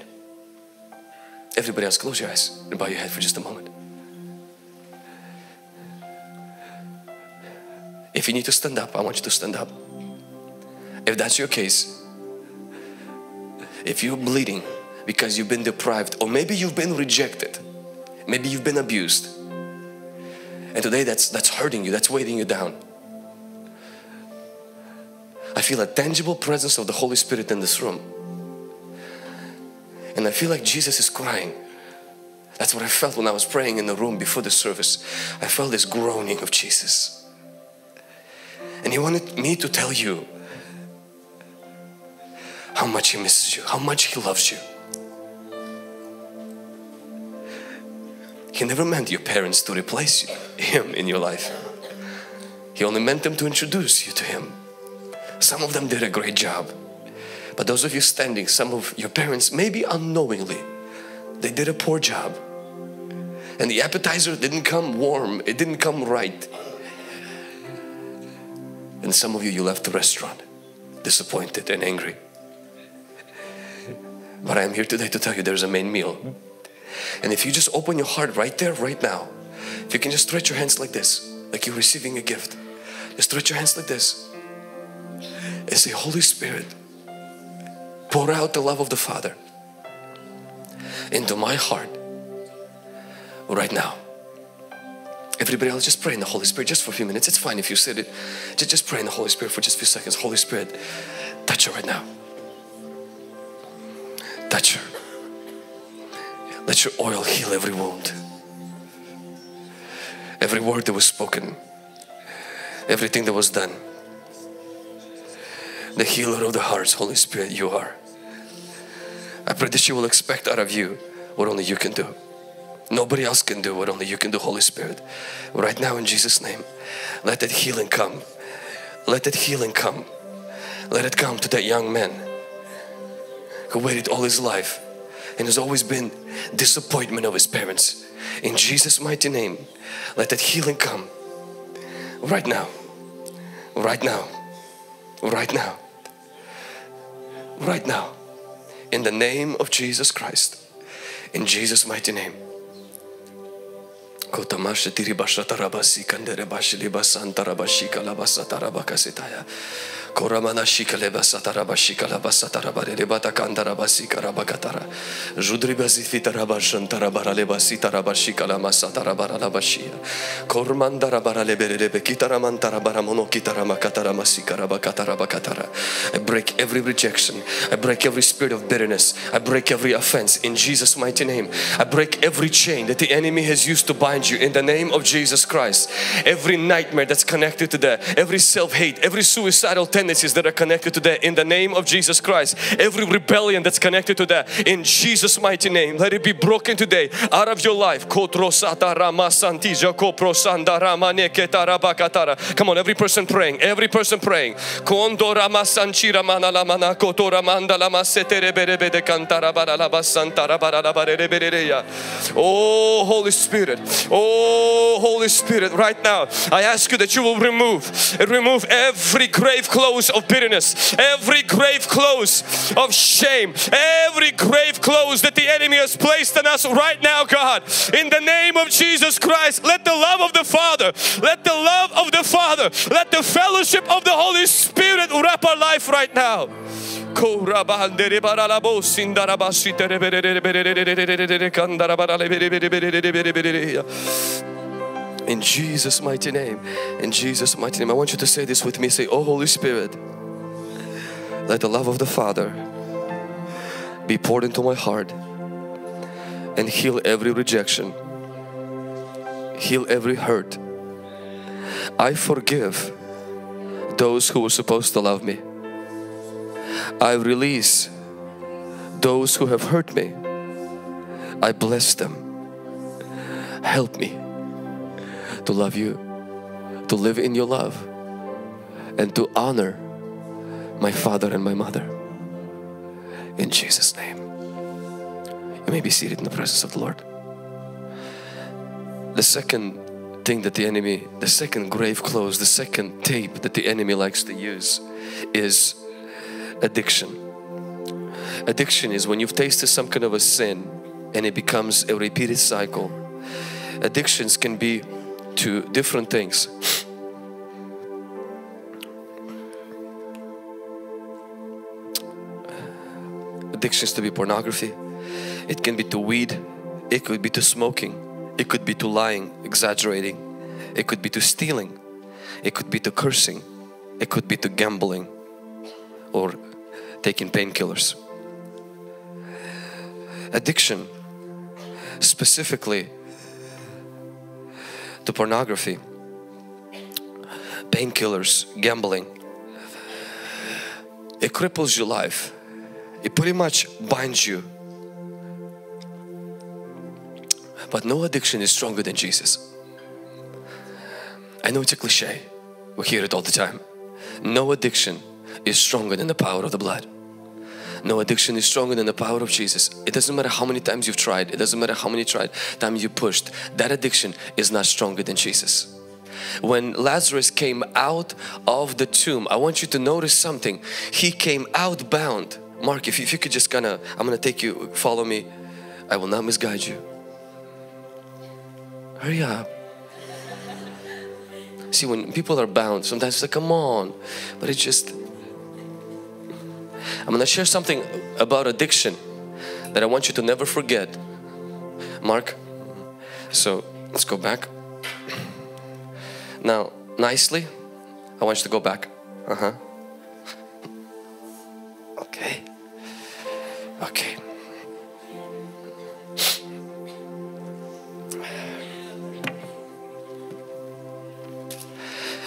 Everybody else, close your eyes and bow your head for just a moment. If you need to stand up, I want you to stand up. If that's your case, if you're bleeding because you've been deprived, or maybe you've been rejected, maybe you've been abused, and today that's that's hurting you, that's weighing you down. I feel a tangible presence of the Holy Spirit in this room. And I feel like Jesus is crying. That's what I felt when I was praying in the room before the service. I felt this groaning of Jesus. And He wanted me to tell you how much He misses you, how much He loves you. He never meant your parents to replace Him in your life. He only meant them to introduce you to Him. Some of them did a great job. But those of you standing, some of your parents, maybe unknowingly, they did a poor job. And the appetizer didn't come warm, it didn't come right. And some of you, you left the restaurant disappointed and angry. But I am here today to tell you there's a main meal. And if you just open your heart right there, right now, if you can just stretch your hands like this, like you're receiving a gift, just stretch your hands like this and say, Holy Spirit, pour out the love of the Father into my heart right now. Everybody else just pray in the Holy Spirit just for a few minutes. It's fine if you said it. Just, just pray in the Holy Spirit for just a few seconds. Holy Spirit, touch her right now touch her. Let your oil heal every wound. Every word that was spoken. Everything that was done. The healer of the hearts, Holy Spirit, you are. I pray that she will expect out of you what only you can do. Nobody else can do what only you can do, Holy Spirit. Right now in Jesus' name, let that healing come. Let that healing come. Let it come to that young man who waited all his life and has always been disappointment of his parents. In Jesus' mighty name, let that healing come right now, right now, right now, right now, in the name of Jesus Christ, in Jesus' mighty name. Kotamasha tiribasha kandere bashili basanta rabashika labasa. Koramana shikaleba sataraba shikalaba sataraba rebata kandaraba sikaraba katara. Judriba zifitaraba shantaraba leba sitaraba shikalama sataraba rabashia. Kormandara baralebe rebe kitaramantara baramono kitarama katarama sikaraba kataraba katara. I break every rejection. I break every spirit of bitterness. I break every offense in Jesus' mighty name. I break every chain that the enemy has used to bind you in the name of Jesus Christ. Every nightmare that's connected to that, every self-hate, every suicidal tendency tendencies that are connected to that in the name of Jesus Christ. Every rebellion that's connected to that in Jesus' mighty name, let it be broken today out of your life. Come on, every person praying, every person praying. Oh, Holy Spirit, oh, Holy Spirit, right now, I ask you that you will remove, remove every grave of bitterness, every grave clothes of shame, every grave clothes that the enemy has placed on us right now, God. In the name of Jesus Christ, let the love of the Father, let the love of the Father, let the fellowship of the Holy Spirit wrap our life right now. In Jesus' mighty name, in Jesus' mighty name, I want you to say this with me. Say, Oh Holy Spirit, let the love of the Father be poured into my heart and heal every rejection, heal every hurt. I forgive those who were supposed to love me. I release those who have hurt me. I bless them. Help me to love you, to live in your love, and to honor my father and my mother. In Jesus' name. You may be seated in the presence of the Lord. The second thing that the enemy, the second grave clothes, the second tape that the enemy likes to use is addiction. Addiction is when you've tasted some kind of a sin and it becomes a repeated cycle. Addictions can be to different things. Addictions to be pornography, it can be to weed, it could be to smoking, it could be to lying, exaggerating, it could be to stealing, it could be to cursing, it could be to gambling or taking painkillers. Addiction, specifically to pornography, painkillers, gambling, it cripples your life. It pretty much binds you. But no addiction is stronger than Jesus. I know it's a cliche, we hear it all the time. No addiction is stronger than the power of the blood. No addiction is stronger than the power of Jesus. It doesn't matter how many times you've tried. It doesn't matter how many tried times you pushed. That addiction is not stronger than Jesus. When Lazarus came out of the tomb, I want you to notice something. He came out bound. Mark, if you, if you could just kind of, I'm going to take you, follow me. I will not misguide you. Hurry up. See, when people are bound, sometimes it's like, come on. But it's just, I'm going to share something about addiction that I want you to never forget. Mark, so let's go back. Now, nicely, I want you to go back. Uh huh. Okay. Okay.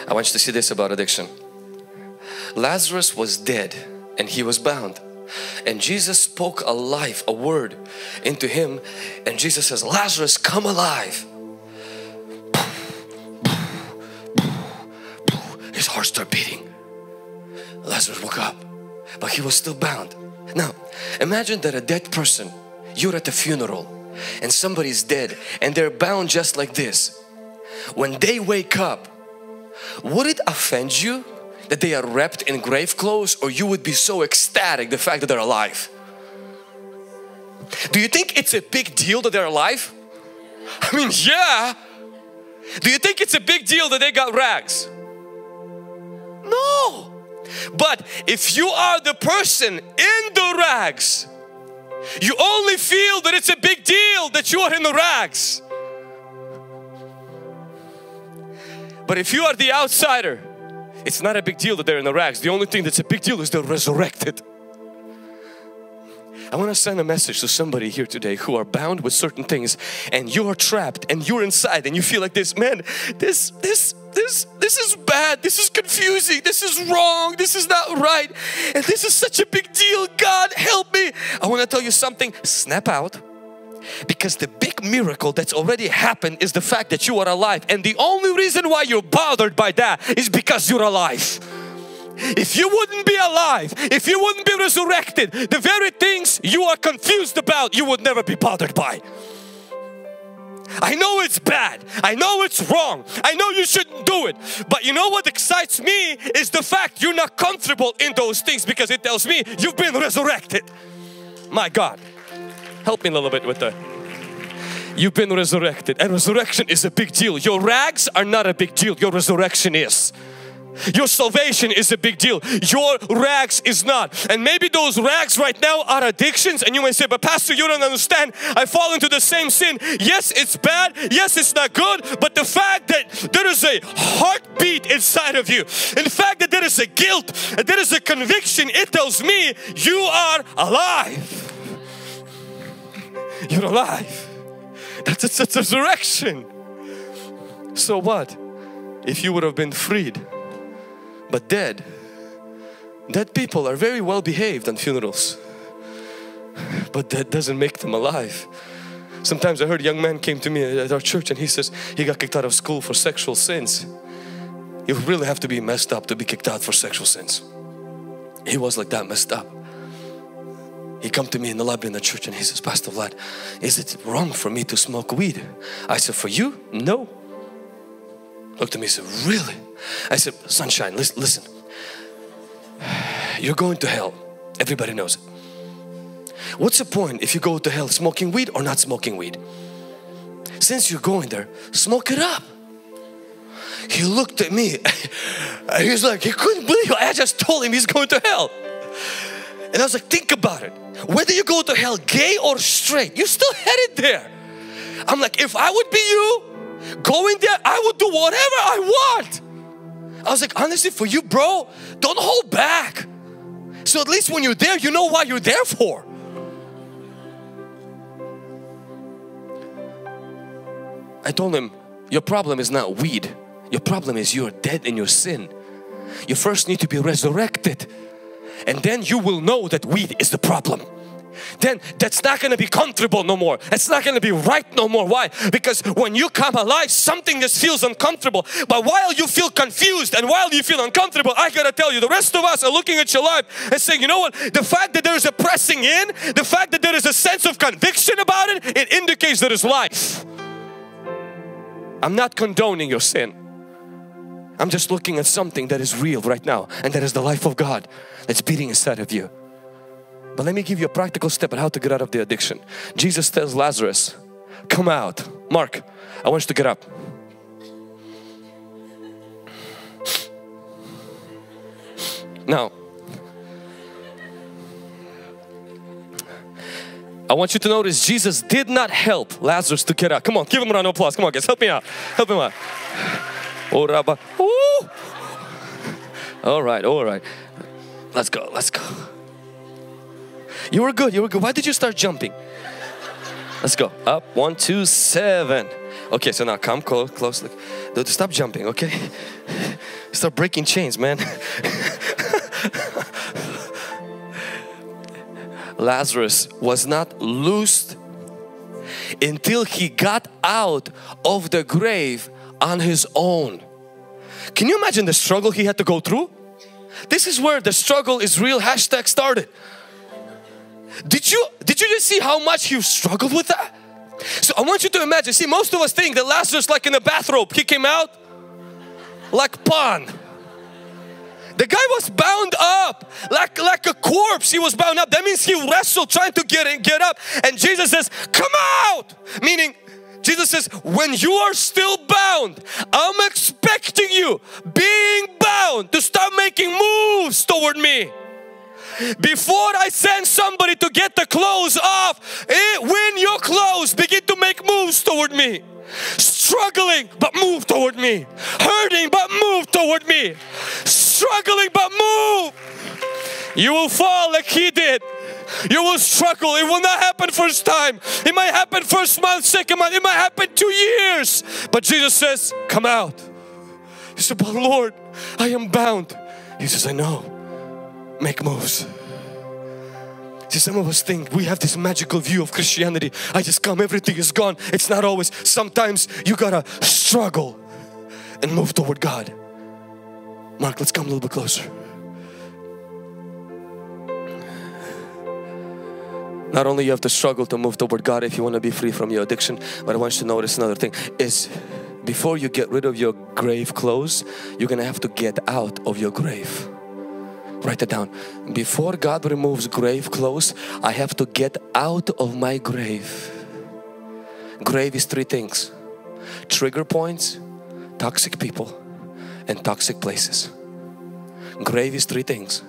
I want you to see this about addiction. Lazarus was dead and he was bound. And Jesus spoke a life, a word into him. And Jesus says, Lazarus, come alive. His heart started beating. Lazarus woke up, but he was still bound. Now, imagine that a dead person, you're at the funeral and somebody's dead and they're bound just like this. When they wake up, would it offend you that they are wrapped in grave clothes or you would be so ecstatic the fact that they're alive? Do you think it's a big deal that they're alive? I mean, yeah. Do you think it's a big deal that they got rags? No. But if you are the person in the rags, you only feel that it's a big deal that you are in the rags. But if you are the outsider, it's not a big deal that they're in the rags. The only thing that's a big deal is they're resurrected. I want to send a message to somebody here today who are bound with certain things and you are trapped and you're inside and you feel like this, man, this, this, this this is bad, this is confusing, this is wrong, this is not right, and this is such a big deal. God, help me. I want to tell you something snap out because the big miracle that's already happened is the fact that you are alive, and the only reason why you're bothered by that is because you're alive. If you wouldn't be alive, if you wouldn't be resurrected, the very things you are confused about, you would never be bothered by. I know it's bad. I know it's wrong. I know you shouldn't do it. But you know what excites me is the fact you're not comfortable in those things because it tells me you've been resurrected. My God, help me a little bit with that. You've been resurrected and resurrection is a big deal. Your rags are not a big deal. Your resurrection is. Your salvation is a big deal. Your rags is not. And maybe those rags right now are addictions and you may say, but pastor you don't understand. I fall into the same sin. Yes it's bad. Yes it's not good. But the fact that there is a heartbeat inside of you. In fact that there is a guilt. There is a conviction. It tells me you are alive. You're alive. That's a, that's a resurrection. So what? If you would have been freed but dead. Dead people are very well behaved on funerals, but that doesn't make them alive. Sometimes I heard a young man came to me at our church and he says he got kicked out of school for sexual sins. You really have to be messed up to be kicked out for sexual sins. He was like that messed up. He come to me in the lobby in the church and he says, Pastor Vlad, is it wrong for me to smoke weed? I said, for you? No. Looked at me and said, really? I said, sunshine, listen, listen. You're going to hell. Everybody knows it. What's the point if you go to hell smoking weed or not smoking weed? Since you're going there, smoke it up. He looked at me. (laughs) he was like, he couldn't believe it. I just told him he's going to hell. And I was like, think about it. Whether you go to hell gay or straight, you're still headed there. I'm like, if I would be you, going there, I would do whatever I want. I was like, honestly, for you, bro, don't hold back. So at least when you're there, you know why you're there for. I told him, your problem is not weed. Your problem is you're dead in your sin. You first need to be resurrected and then you will know that weed is the problem then that's not going to be comfortable no more. It's not going to be right no more. Why? Because when you come alive, something just feels uncomfortable. But while you feel confused and while you feel uncomfortable, I got to tell you, the rest of us are looking at your life and saying, you know what? The fact that there is a pressing in, the fact that there is a sense of conviction about it, it indicates there is life. I'm not condoning your sin. I'm just looking at something that is real right now and that is the life of God that's beating inside of you. But let me give you a practical step on how to get out of the addiction. Jesus tells Lazarus, come out. Mark, I want you to get up. Now, I want you to notice Jesus did not help Lazarus to get out. Come on, give him a round of applause. Come on, guys, help me out. Help him out. Oh, Rabba. Ooh. All right, all right. Let's go, let's go. You were good, you were good. Why did you start jumping? Let's go. Up, one, two, seven. Okay, so now come close, close. Look. Stop jumping, okay? Start breaking chains, man. (laughs) Lazarus was not loosed until he got out of the grave on his own. Can you imagine the struggle he had to go through? This is where the struggle is real hashtag started. Did you did you just see how much you struggled with that? So I want you to imagine, see most of us think that Lazarus like in a bathrobe, he came out like Pan. The guy was bound up like, like a corpse. He was bound up. That means he wrestled trying to get in, get up. And Jesus says, come out. Meaning, Jesus says, when you are still bound, I'm expecting you being bound to start making moves toward me. Before I send somebody to get the clothes off, eh, when your clothes begin to make moves toward me, struggling but move toward me, hurting but move toward me, struggling but move, you will fall like he did. You will struggle. It will not happen first time. It might happen first month, second month. It might happen two years. But Jesus says, come out. He said, but Lord, I am bound. He says, I know. Make moves. See, some of us think we have this magical view of Christianity. I just come, everything is gone. It's not always. Sometimes you gotta struggle and move toward God. Mark, let's come a little bit closer. Not only you have to struggle to move toward God if you want to be free from your addiction, but I want you to notice another thing is before you get rid of your grave clothes, you're gonna have to get out of your grave. Write it down. Before God removes grave clothes, I have to get out of my grave. Grave is three things trigger points, toxic people, and toxic places. Grave is three things.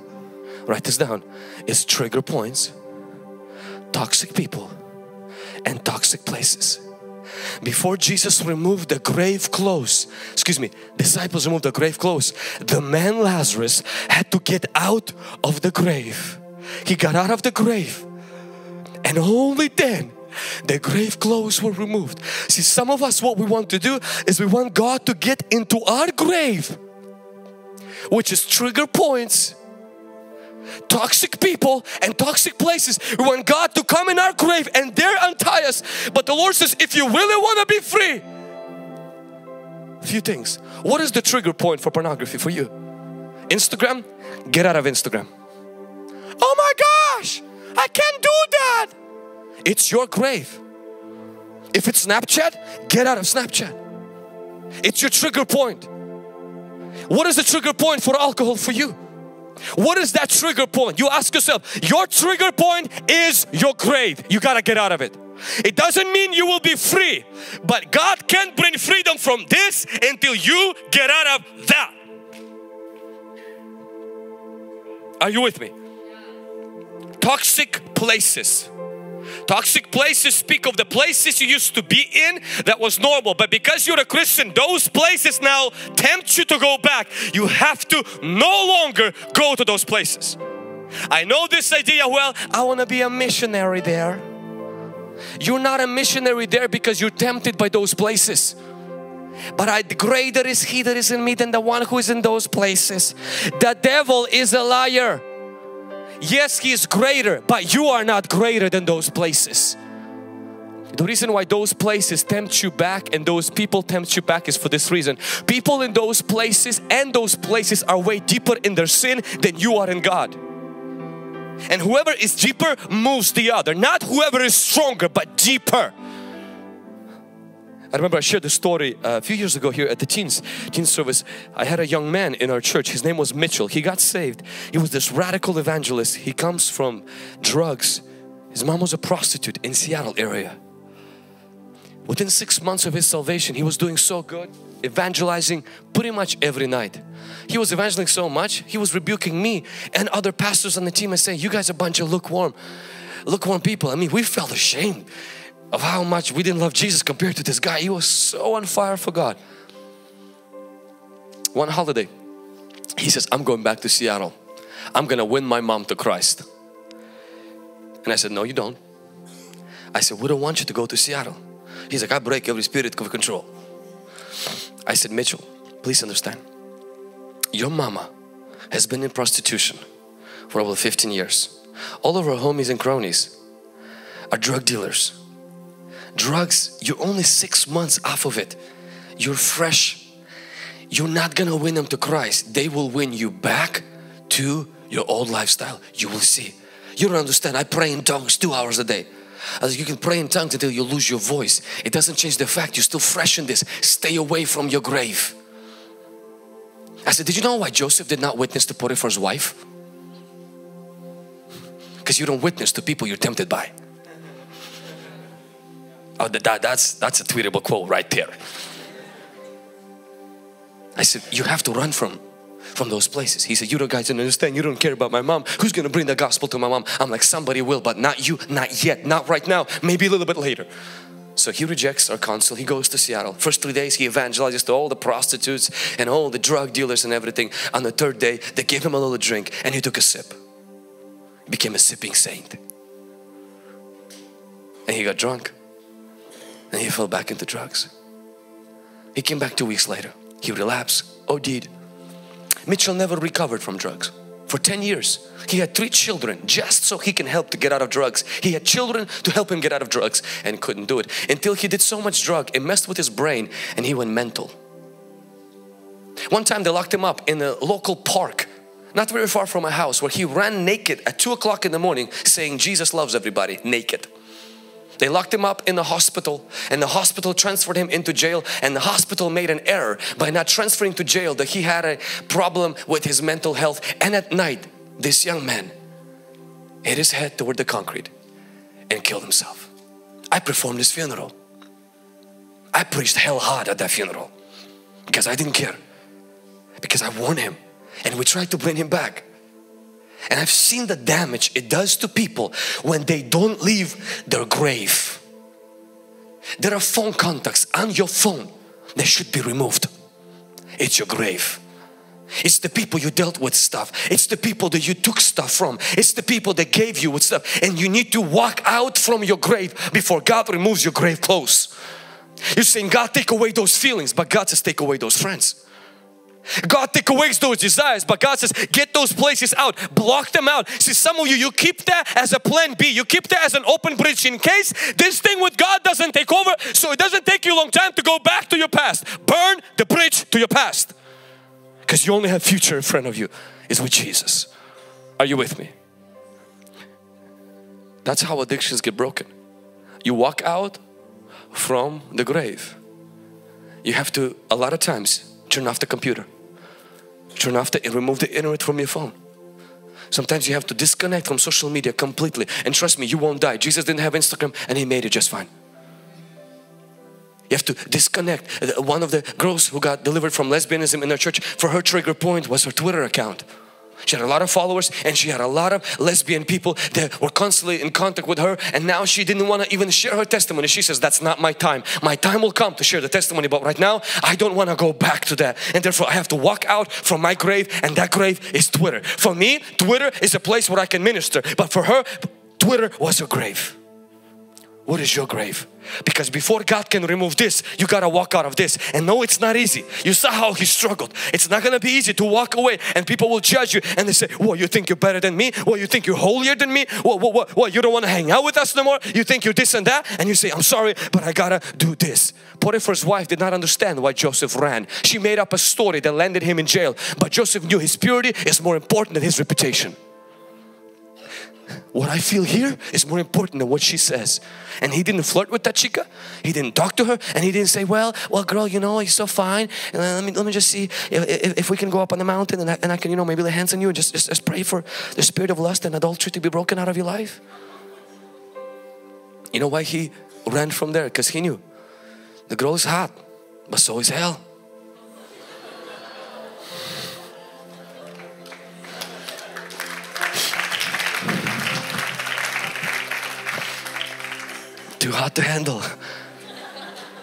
Write this down. It's trigger points, toxic people, and toxic places. Before Jesus removed the grave clothes, excuse me, disciples removed the grave clothes, the man Lazarus had to get out of the grave. He got out of the grave and only then the grave clothes were removed. See, some of us, what we want to do is we want God to get into our grave, which is trigger points, toxic people, and toxic places. We want God to come in our grave and there untie us. But the Lord says, if you really want to be free, a few things. What is the trigger point for pornography for you? Instagram? Get out of Instagram. Oh my gosh, I can't do that. It's your grave. If it's Snapchat, get out of Snapchat. It's your trigger point. What is the trigger point for alcohol for you? What is that trigger point? You ask yourself, your trigger point is your grave. You got to get out of it. It doesn't mean you will be free, but God can't bring freedom from this until you get out of that. Are you with me? Toxic places. Toxic places speak of the places you used to be in that was normal but because you're a Christian those places now tempt you to go back. You have to no longer go to those places. I know this idea well, I want to be a missionary there. You're not a missionary there because you're tempted by those places. But I, greater is He that is in me than the one who is in those places. The devil is a liar. Yes, He is greater, but you are not greater than those places. The reason why those places tempt you back and those people tempt you back is for this reason. People in those places and those places are way deeper in their sin than you are in God. And whoever is deeper moves the other. Not whoever is stronger, but deeper. I remember I shared the story uh, a few years ago here at the teens, teen service. I had a young man in our church. His name was Mitchell. He got saved. He was this radical evangelist. He comes from drugs. His mom was a prostitute in Seattle area. Within six months of his salvation, he was doing so good, evangelizing pretty much every night. He was evangelizing so much, he was rebuking me and other pastors on the team and saying, you guys are a bunch of lukewarm, lukewarm people. I mean, we felt ashamed of how much we didn't love Jesus compared to this guy. He was so on fire for God. One holiday, he says, I'm going back to Seattle. I'm going to win my mom to Christ. And I said, no you don't. I said, we don't want you to go to Seattle. He's like, I break every spirit of control. I said, Mitchell, please understand. Your mama has been in prostitution for over 15 years. All of her homies and cronies are drug dealers drugs you're only six months off of it. You're fresh. You're not gonna win them to Christ. They will win you back to your old lifestyle. You will see. You don't understand. I pray in tongues two hours a day. As you can pray in tongues until you lose your voice. It doesn't change the fact you're still fresh in this. Stay away from your grave. I said did you know why Joseph did not witness to Potiphar's wife? (laughs) Because you don't witness to people you're tempted by Oh, that, that's, that's a tweetable quote right there. I said, you have to run from from those places. He said, you don't guys don't understand. You don't care about my mom. Who's going to bring the gospel to my mom? I'm like, somebody will, but not you, not yet, not right now, maybe a little bit later. So he rejects our counsel. He goes to Seattle. First three days he evangelizes to all the prostitutes and all the drug dealers and everything. On the third day they gave him a little drink and he took a sip. Became a sipping saint. And he got drunk and he fell back into drugs. He came back two weeks later. He relapsed oh, OD'd. Mitchell never recovered from drugs for 10 years. He had three children just so he can help to get out of drugs. He had children to help him get out of drugs and couldn't do it until he did so much drug it messed with his brain and he went mental. One time they locked him up in a local park not very far from my house where he ran naked at 2 o'clock in the morning saying Jesus loves everybody naked. They locked him up in the hospital and the hospital transferred him into jail and the hospital made an error by not transferring to jail that he had a problem with his mental health and at night this young man hit his head toward the concrete and killed himself. I performed his funeral. I preached hell hard at that funeral because I didn't care because I warned him and we tried to bring him back. And I've seen the damage it does to people when they don't leave their grave. There are phone contacts on your phone that should be removed. It's your grave. It's the people you dealt with stuff. It's the people that you took stuff from. It's the people that gave you with stuff. And you need to walk out from your grave before God removes your grave clothes. You're saying, God, take away those feelings, but God says, take away those friends. God take away those desires, but God says, get those places out, block them out. See, some of you, you keep that as a plan B. You keep that as an open bridge in case this thing with God doesn't take over, so it doesn't take you a long time to go back to your past. Burn the bridge to your past. Because you only have future in front of you is with Jesus. Are you with me? That's how addictions get broken. You walk out from the grave. You have to, a lot of times, turn off the computer turn off the remove the internet from your phone. Sometimes you have to disconnect from social media completely. And trust me you won't die. Jesus didn't have Instagram and he made it just fine. You have to disconnect. Uh, one of the girls who got delivered from lesbianism in our church for her trigger point was her Twitter account she had a lot of followers and she had a lot of lesbian people that were constantly in contact with her and now she didn't want to even share her testimony. She says, that's not my time. My time will come to share the testimony but right now I don't want to go back to that and therefore I have to walk out from my grave and that grave is Twitter. For me, Twitter is a place where I can minister but for her, Twitter was her grave. What is your grave? Because before God can remove this, you gotta walk out of this. And no, it's not easy. You saw how he struggled. It's not gonna be easy to walk away and people will judge you and they say, Well, you think you're better than me? Well, you think you're holier than me? Well, well, well, well you don't wanna hang out with us no more? You think you're this and that? And you say, I'm sorry, but I gotta do this. Potiphar's wife did not understand why Joseph ran. She made up a story that landed him in jail. But Joseph knew his purity is more important than his reputation what I feel here is more important than what she says. And he didn't flirt with that chica. He didn't talk to her and he didn't say, well, well girl, you know, you're so fine. And uh, let me, let me just see if, if, if we can go up on the mountain and I, and I can, you know, maybe lay hands on you and just, just, just pray for the spirit of lust and adultery to be broken out of your life. You know why he ran from there? Because he knew the girl is hot, but so is hell. Too hot to handle.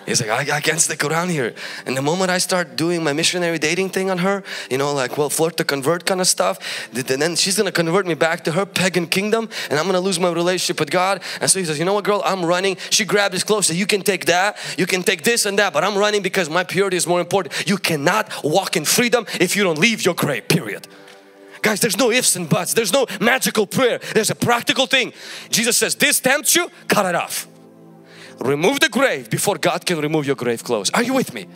He's like, I, I, can't stick around here. And the moment I start doing my missionary dating thing on her, you know, like, well, flirt to convert kind of stuff, then she's gonna convert me back to her pagan kingdom and I'm gonna lose my relationship with God. And so he says, you know what, girl, I'm running. She grabbed his clothes, you can take that, you can take this and that, but I'm running because my purity is more important. You cannot walk in freedom if you don't leave your grave, period. Guys, there's no ifs and buts. There's no magical prayer. There's a practical thing. Jesus says, this tempts you, cut it off remove the grave before God can remove your grave clothes. Are you with me?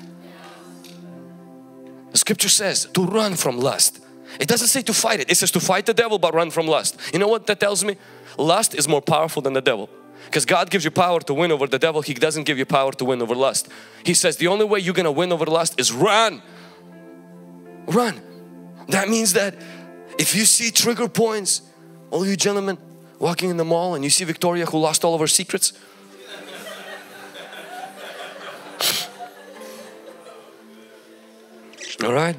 The scripture says to run from lust. It doesn't say to fight it. It says to fight the devil but run from lust. You know what that tells me? Lust is more powerful than the devil. Because God gives you power to win over the devil. He doesn't give you power to win over lust. He says the only way you're going to win over lust is run. Run. That means that if you see trigger points, all you gentlemen walking in the mall and you see Victoria who lost all of her secrets, all right?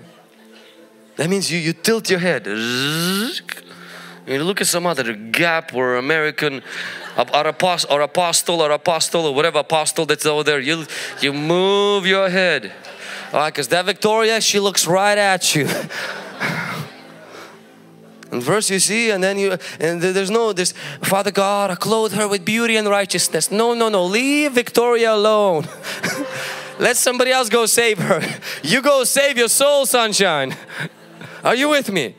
That means you you tilt your head. You look at some other gap or American or apostle or apostle or apostle or whatever apostle that's over there. You you move your head. All right because that Victoria she looks right at you. (laughs) And first you see and then you and there's no this Father God clothe her with beauty and righteousness. No no no. Leave Victoria alone (laughs) let somebody else go save her You go save your soul, sunshine. Are you with me?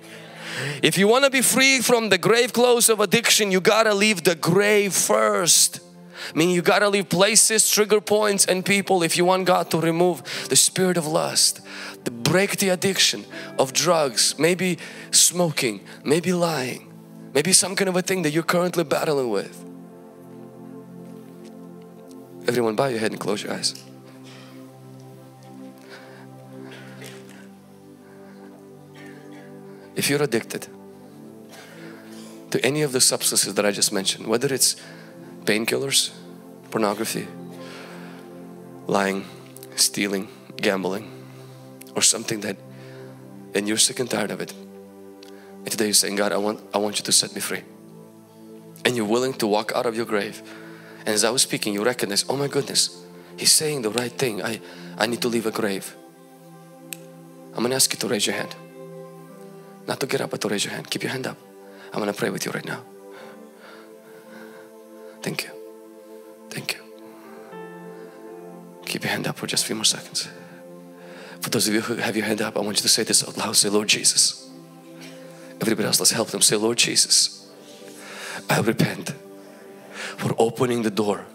If you want to be free from the grave clothes of addiction, you gotta leave the grave first. I mean, you gotta leave places, trigger points, and people if you want God to remove the spirit of lust, to break the addiction of drugs, maybe smoking, maybe lying, maybe some kind of a thing that you're currently battling with. Everyone, bow your head and close your eyes. If you're addicted to any of the substances that I just mentioned, whether it's painkillers, pornography, lying, stealing, gambling, or something that and you're sick and tired of it. And today you're saying, God, I want, I want you to set me free. And you're willing to walk out of your grave. And as I was speaking, you recognize, oh my goodness, he's saying the right thing. I, I need to leave a grave. I'm going to ask you to raise your hand. Not to get up, but to raise your hand. Keep your hand up. I'm going to pray with you right now. Thank you. Thank you. Keep your hand up for just a few more seconds. For those of you who have your hand up, I want you to say this out loud. Say, Lord Jesus. Everybody else, let's help them. Say, Lord Jesus, I repent for opening the door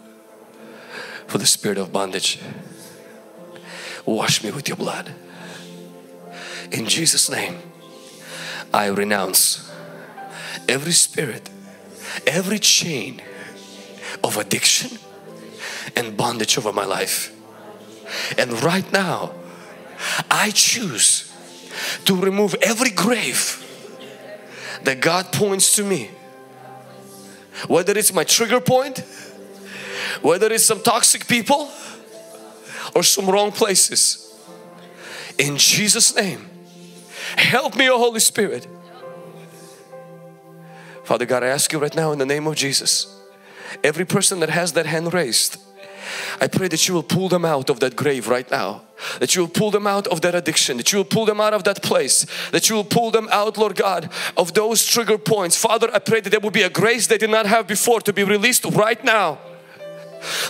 for the spirit of bondage. Wash me with your blood. In Jesus' name, I renounce every spirit, every chain of addiction and bondage over my life. And right now, I choose to remove every grave that God points to me. Whether it's my trigger point, whether it's some toxic people or some wrong places. In Jesus' name, help me, O Holy Spirit. Father God, I ask you right now in the name of Jesus, every person that has that hand raised, I pray that you will pull them out of that grave right now. That you will pull them out of that addiction. That you will pull them out of that place. That you will pull them out, Lord God, of those trigger points. Father, I pray that there will be a grace they did not have before to be released right now.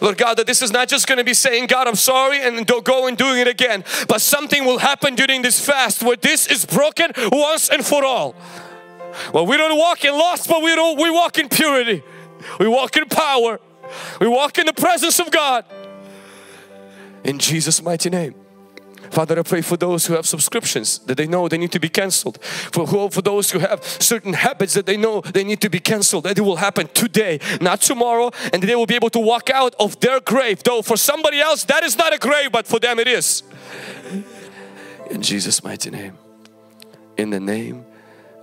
Lord God, that this is not just going to be saying, God, I'm sorry and go and doing it again. But something will happen during this fast where this is broken once and for all. Well, we don't walk in loss, but we don't we walk in purity. We walk in power. We walk in the presence of God. In Jesus' mighty name. Father, I pray for those who have subscriptions that they know they need to be cancelled. For, who, for those who have certain habits that they know they need to be cancelled. That it will happen today, not tomorrow. And they will be able to walk out of their grave. Though for somebody else that is not a grave, but for them it is. In Jesus' mighty name. In the name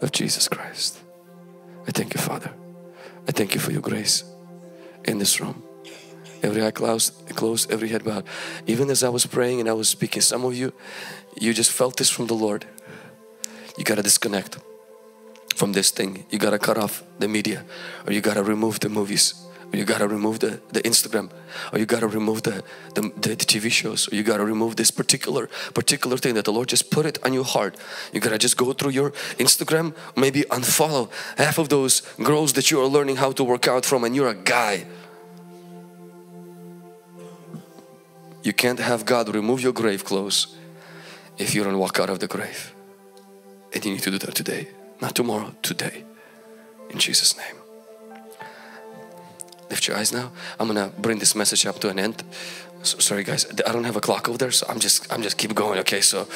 of Jesus Christ. I thank you, Father. I thank you for your grace in this room. Every eye closed, closed, every head bowed. Even as I was praying and I was speaking, some of you, you just felt this from the Lord. You got to disconnect from this thing. You got to cut off the media or you got to remove the movies or you got to remove the, the Instagram or you got to remove the, the, the, TV shows or you got to remove this particular particular thing that the Lord just put it on your heart. You got to just go through your Instagram, maybe unfollow half of those girls that you are learning how to work out from and you're a guy You can't have God remove your grave clothes if you don't walk out of the grave. And you need to do that today, not tomorrow, today. In Jesus' name. Lift your eyes now. I'm gonna bring this message up to an end. So, sorry guys, I don't have a clock over there, so I'm just I'm just keep going. Okay, so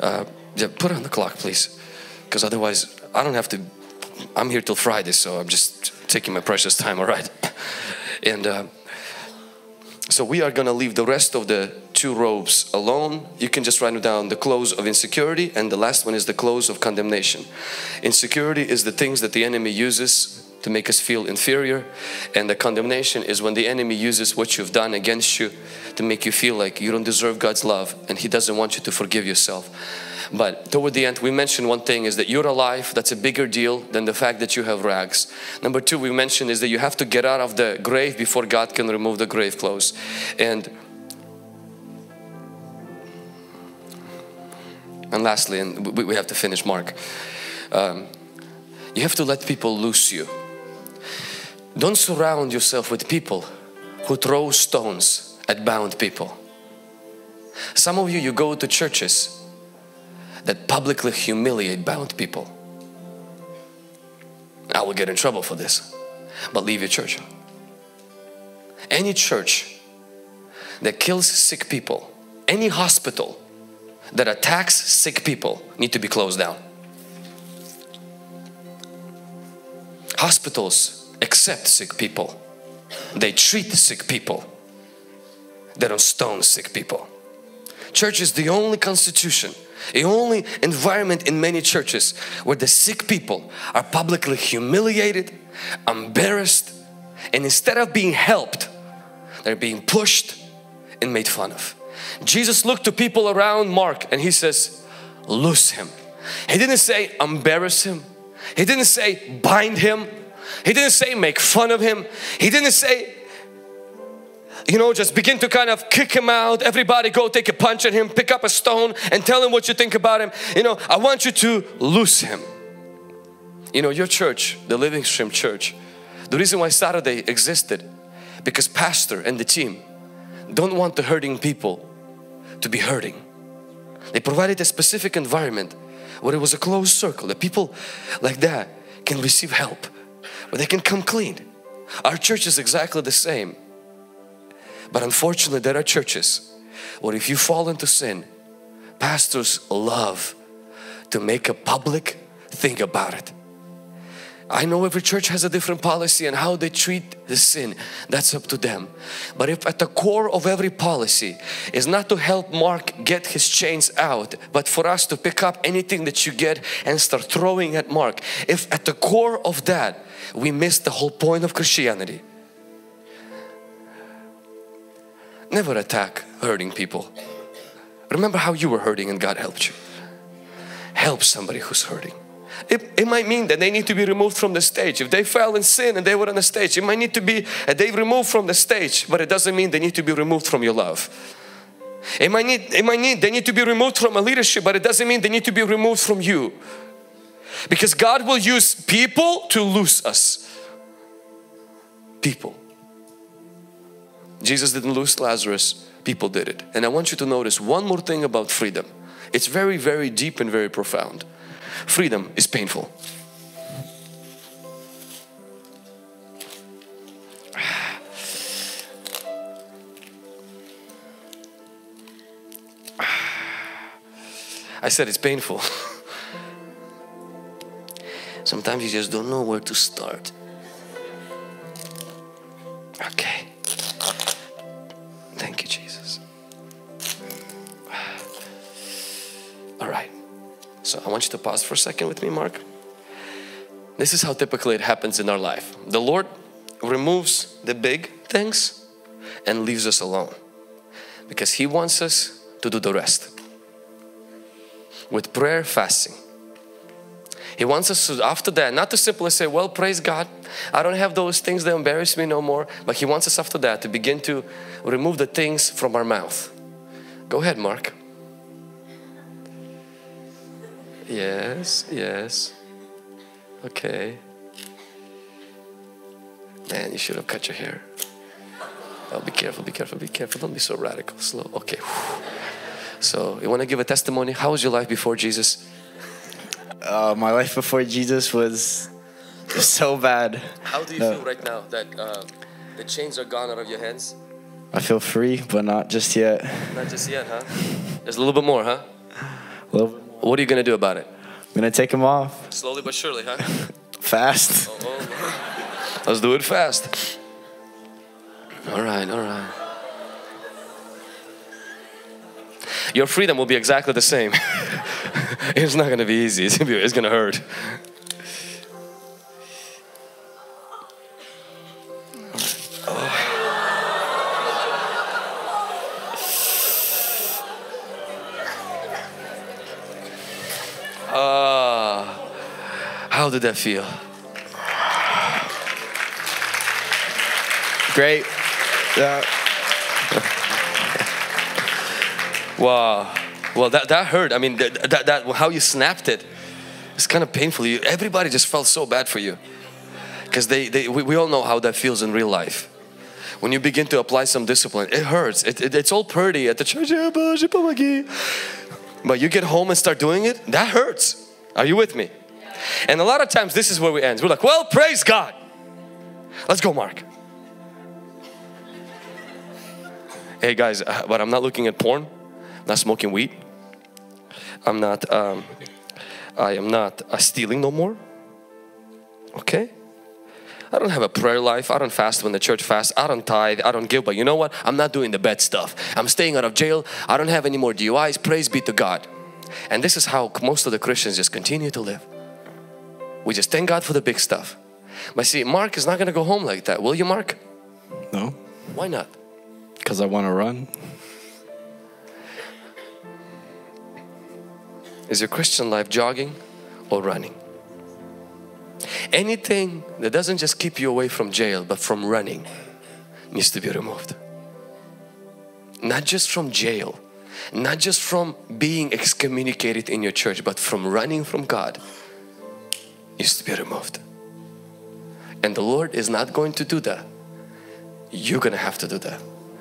uh, yeah, put on the clock, please, because otherwise I don't have to. I'm here till Friday, so I'm just taking my precious time. All right, (laughs) and. Uh, so we are going to leave the rest of the two robes alone. You can just write down the clothes of insecurity and the last one is the clothes of condemnation. Insecurity is the things that the enemy uses to make us feel inferior and the condemnation is when the enemy uses what you've done against you to make you feel like you don't deserve God's love and he doesn't want you to forgive yourself. But toward the end, we mentioned one thing is that you're alive. That's a bigger deal than the fact that you have rags. Number two, we mentioned is that you have to get out of the grave before God can remove the grave clothes. And and lastly, and we have to finish, Mark. Um, you have to let people loose you. Don't surround yourself with people who throw stones at bound people. Some of you, you go to churches that publicly humiliate bound people. I will get in trouble for this, but leave your church. Any church that kills sick people, any hospital that attacks sick people need to be closed down. Hospitals accept sick people. They treat sick people. They don't stone sick people. Church is the only constitution, the only environment in many churches where the sick people are publicly humiliated, embarrassed, and instead of being helped, they're being pushed and made fun of. Jesus looked to people around Mark and he says, loose him. He didn't say embarrass him. He didn't say bind him. He didn't say make fun of him. He didn't say you know just begin to kind of kick him out. Everybody go take a punch at him pick up a stone and tell him what you think about him. You know I want you to loose him. You know your church the Living Stream Church the reason why Saturday existed because pastor and the team don't want the hurting people to be hurting. They provided a specific environment where it was a closed circle that people like that can receive help where they can come clean. Our church is exactly the same but unfortunately there are churches where if you fall into sin, pastors love to make a public thing about it. I know every church has a different policy and how they treat the sin. That's up to them. But if at the core of every policy is not to help Mark get his chains out, but for us to pick up anything that you get and start throwing at Mark. If at the core of that we miss the whole point of Christianity. Never attack hurting people. Remember how you were hurting and God helped you. Help somebody who's hurting. It, it might mean that they need to be removed from the stage. If they fell in sin and they were on the stage, it might need to be they removed from the stage, but it doesn't mean they need to be removed from your love. It might need, it might need, they need to be removed from a leadership, but it doesn't mean they need to be removed from you. Because God will use people to lose us. People. Jesus didn't lose Lazarus, people did it. And I want you to notice one more thing about freedom. It's very, very deep and very profound. Freedom is painful. (sighs) I said it's painful. (laughs) Sometimes you just don't know where to start. Okay. Thank you, Jesus. All right. So I want you to pause for a second with me, Mark. This is how typically it happens in our life. The Lord removes the big things and leaves us alone because He wants us to do the rest with prayer, fasting. He wants us to, after that, not to simply say, Well, praise God, I don't have those things that embarrass me no more, but He wants us after that to begin to remove the things from our mouth. Go ahead, Mark. Yes, yes. Okay. Man, you should have cut your hair. Oh, be careful, be careful, be careful. Don't be so radical. Slow. Okay. So, you want to give a testimony? How was your life before Jesus? Uh, my life before Jesus was so bad. How do you Uh, feel right now that uh, the chains are gone out of your hands? I feel free, but not just yet. Not just yet, huh? There's a little bit more, huh? A little bit more. What are you gonna do about it? I'm gonna take them off Slowly but surely, huh? (laughs) fast. Oh, oh. Let's do it fast. All right, all right. Your freedom will be exactly the same. (laughs) (laughs) it's not gonna be easy. It's gonna, be, it's gonna hurt. Ah, how did that feel? Great. Yeah. Wow. Well, that, that hurt. I mean, that, that, that how you snapped it, it's kind of painful. You, everybody just felt so bad for you. Because they, they, we, we all know how that feels in real life. When you begin to apply some discipline, it hurts. It, it- it's all pretty at the church. But you get home and start doing it, that hurts. Are you with me? And a lot of times this is where we end. We're like, well, praise God. Let's go, Mark. Hey guys, uh, but I'm not looking at porn, not smoking weed. I'm not, um, I am not uh, stealing no more. Okay? I don't have a prayer life. I don't fast when the church fasts. I don't tithe. I don't give. But you know what? I'm not doing the bad stuff. I'm staying out of jail. I don't have any more DUIs. Praise be to God. And this is how most of the Christians just continue to live. We just thank God for the big stuff. But see, Mark is not going to go home like that. Will you, Mark? No, Why not? because I want to run. Is your Christian life jogging or running? Anything that doesn't just keep you away from jail but from running needs to be removed. Not just from jail, not just from being excommunicated in your church, but from running from God needs to be removed. And the Lord is not going to do that. You're going to have to do that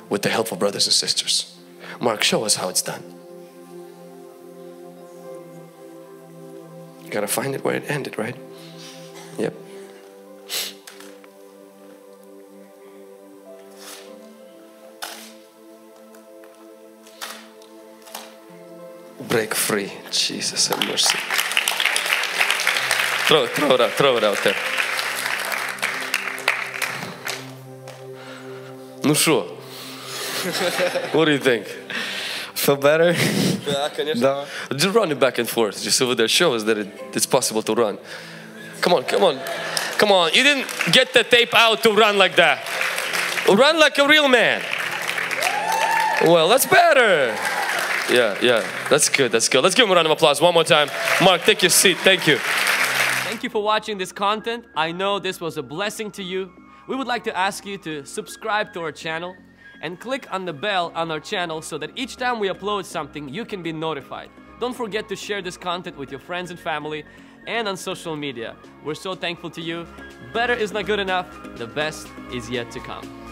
with the help of brothers and sisters. Mark, show us how it's done. You gotta find it where it ended, right? Yep. Break free. Jesus have mercy. Throw, throw it out, throw it out there. Ну что? What do you think? Feel better? Yeah, конечно. Да. Just run it back and forth. Just over there. Show us that it, it's possible to run. Come on, come on. Come on. You didn't get the tape out to run like that. Run like a real man. Well, that's better. Yeah, yeah. That's good. That's good. Let's give him a round of applause one more time. Mark, take your seat. Thank you. Thank you for watching this content. I know this was a blessing to you. We would like to ask you to subscribe to our channel and click on the bell on our channel so that each time we upload something, you can be notified. Don't forget to share this content with your friends and family and on social media. We're so thankful to you. Better is not good enough, the best is yet to come.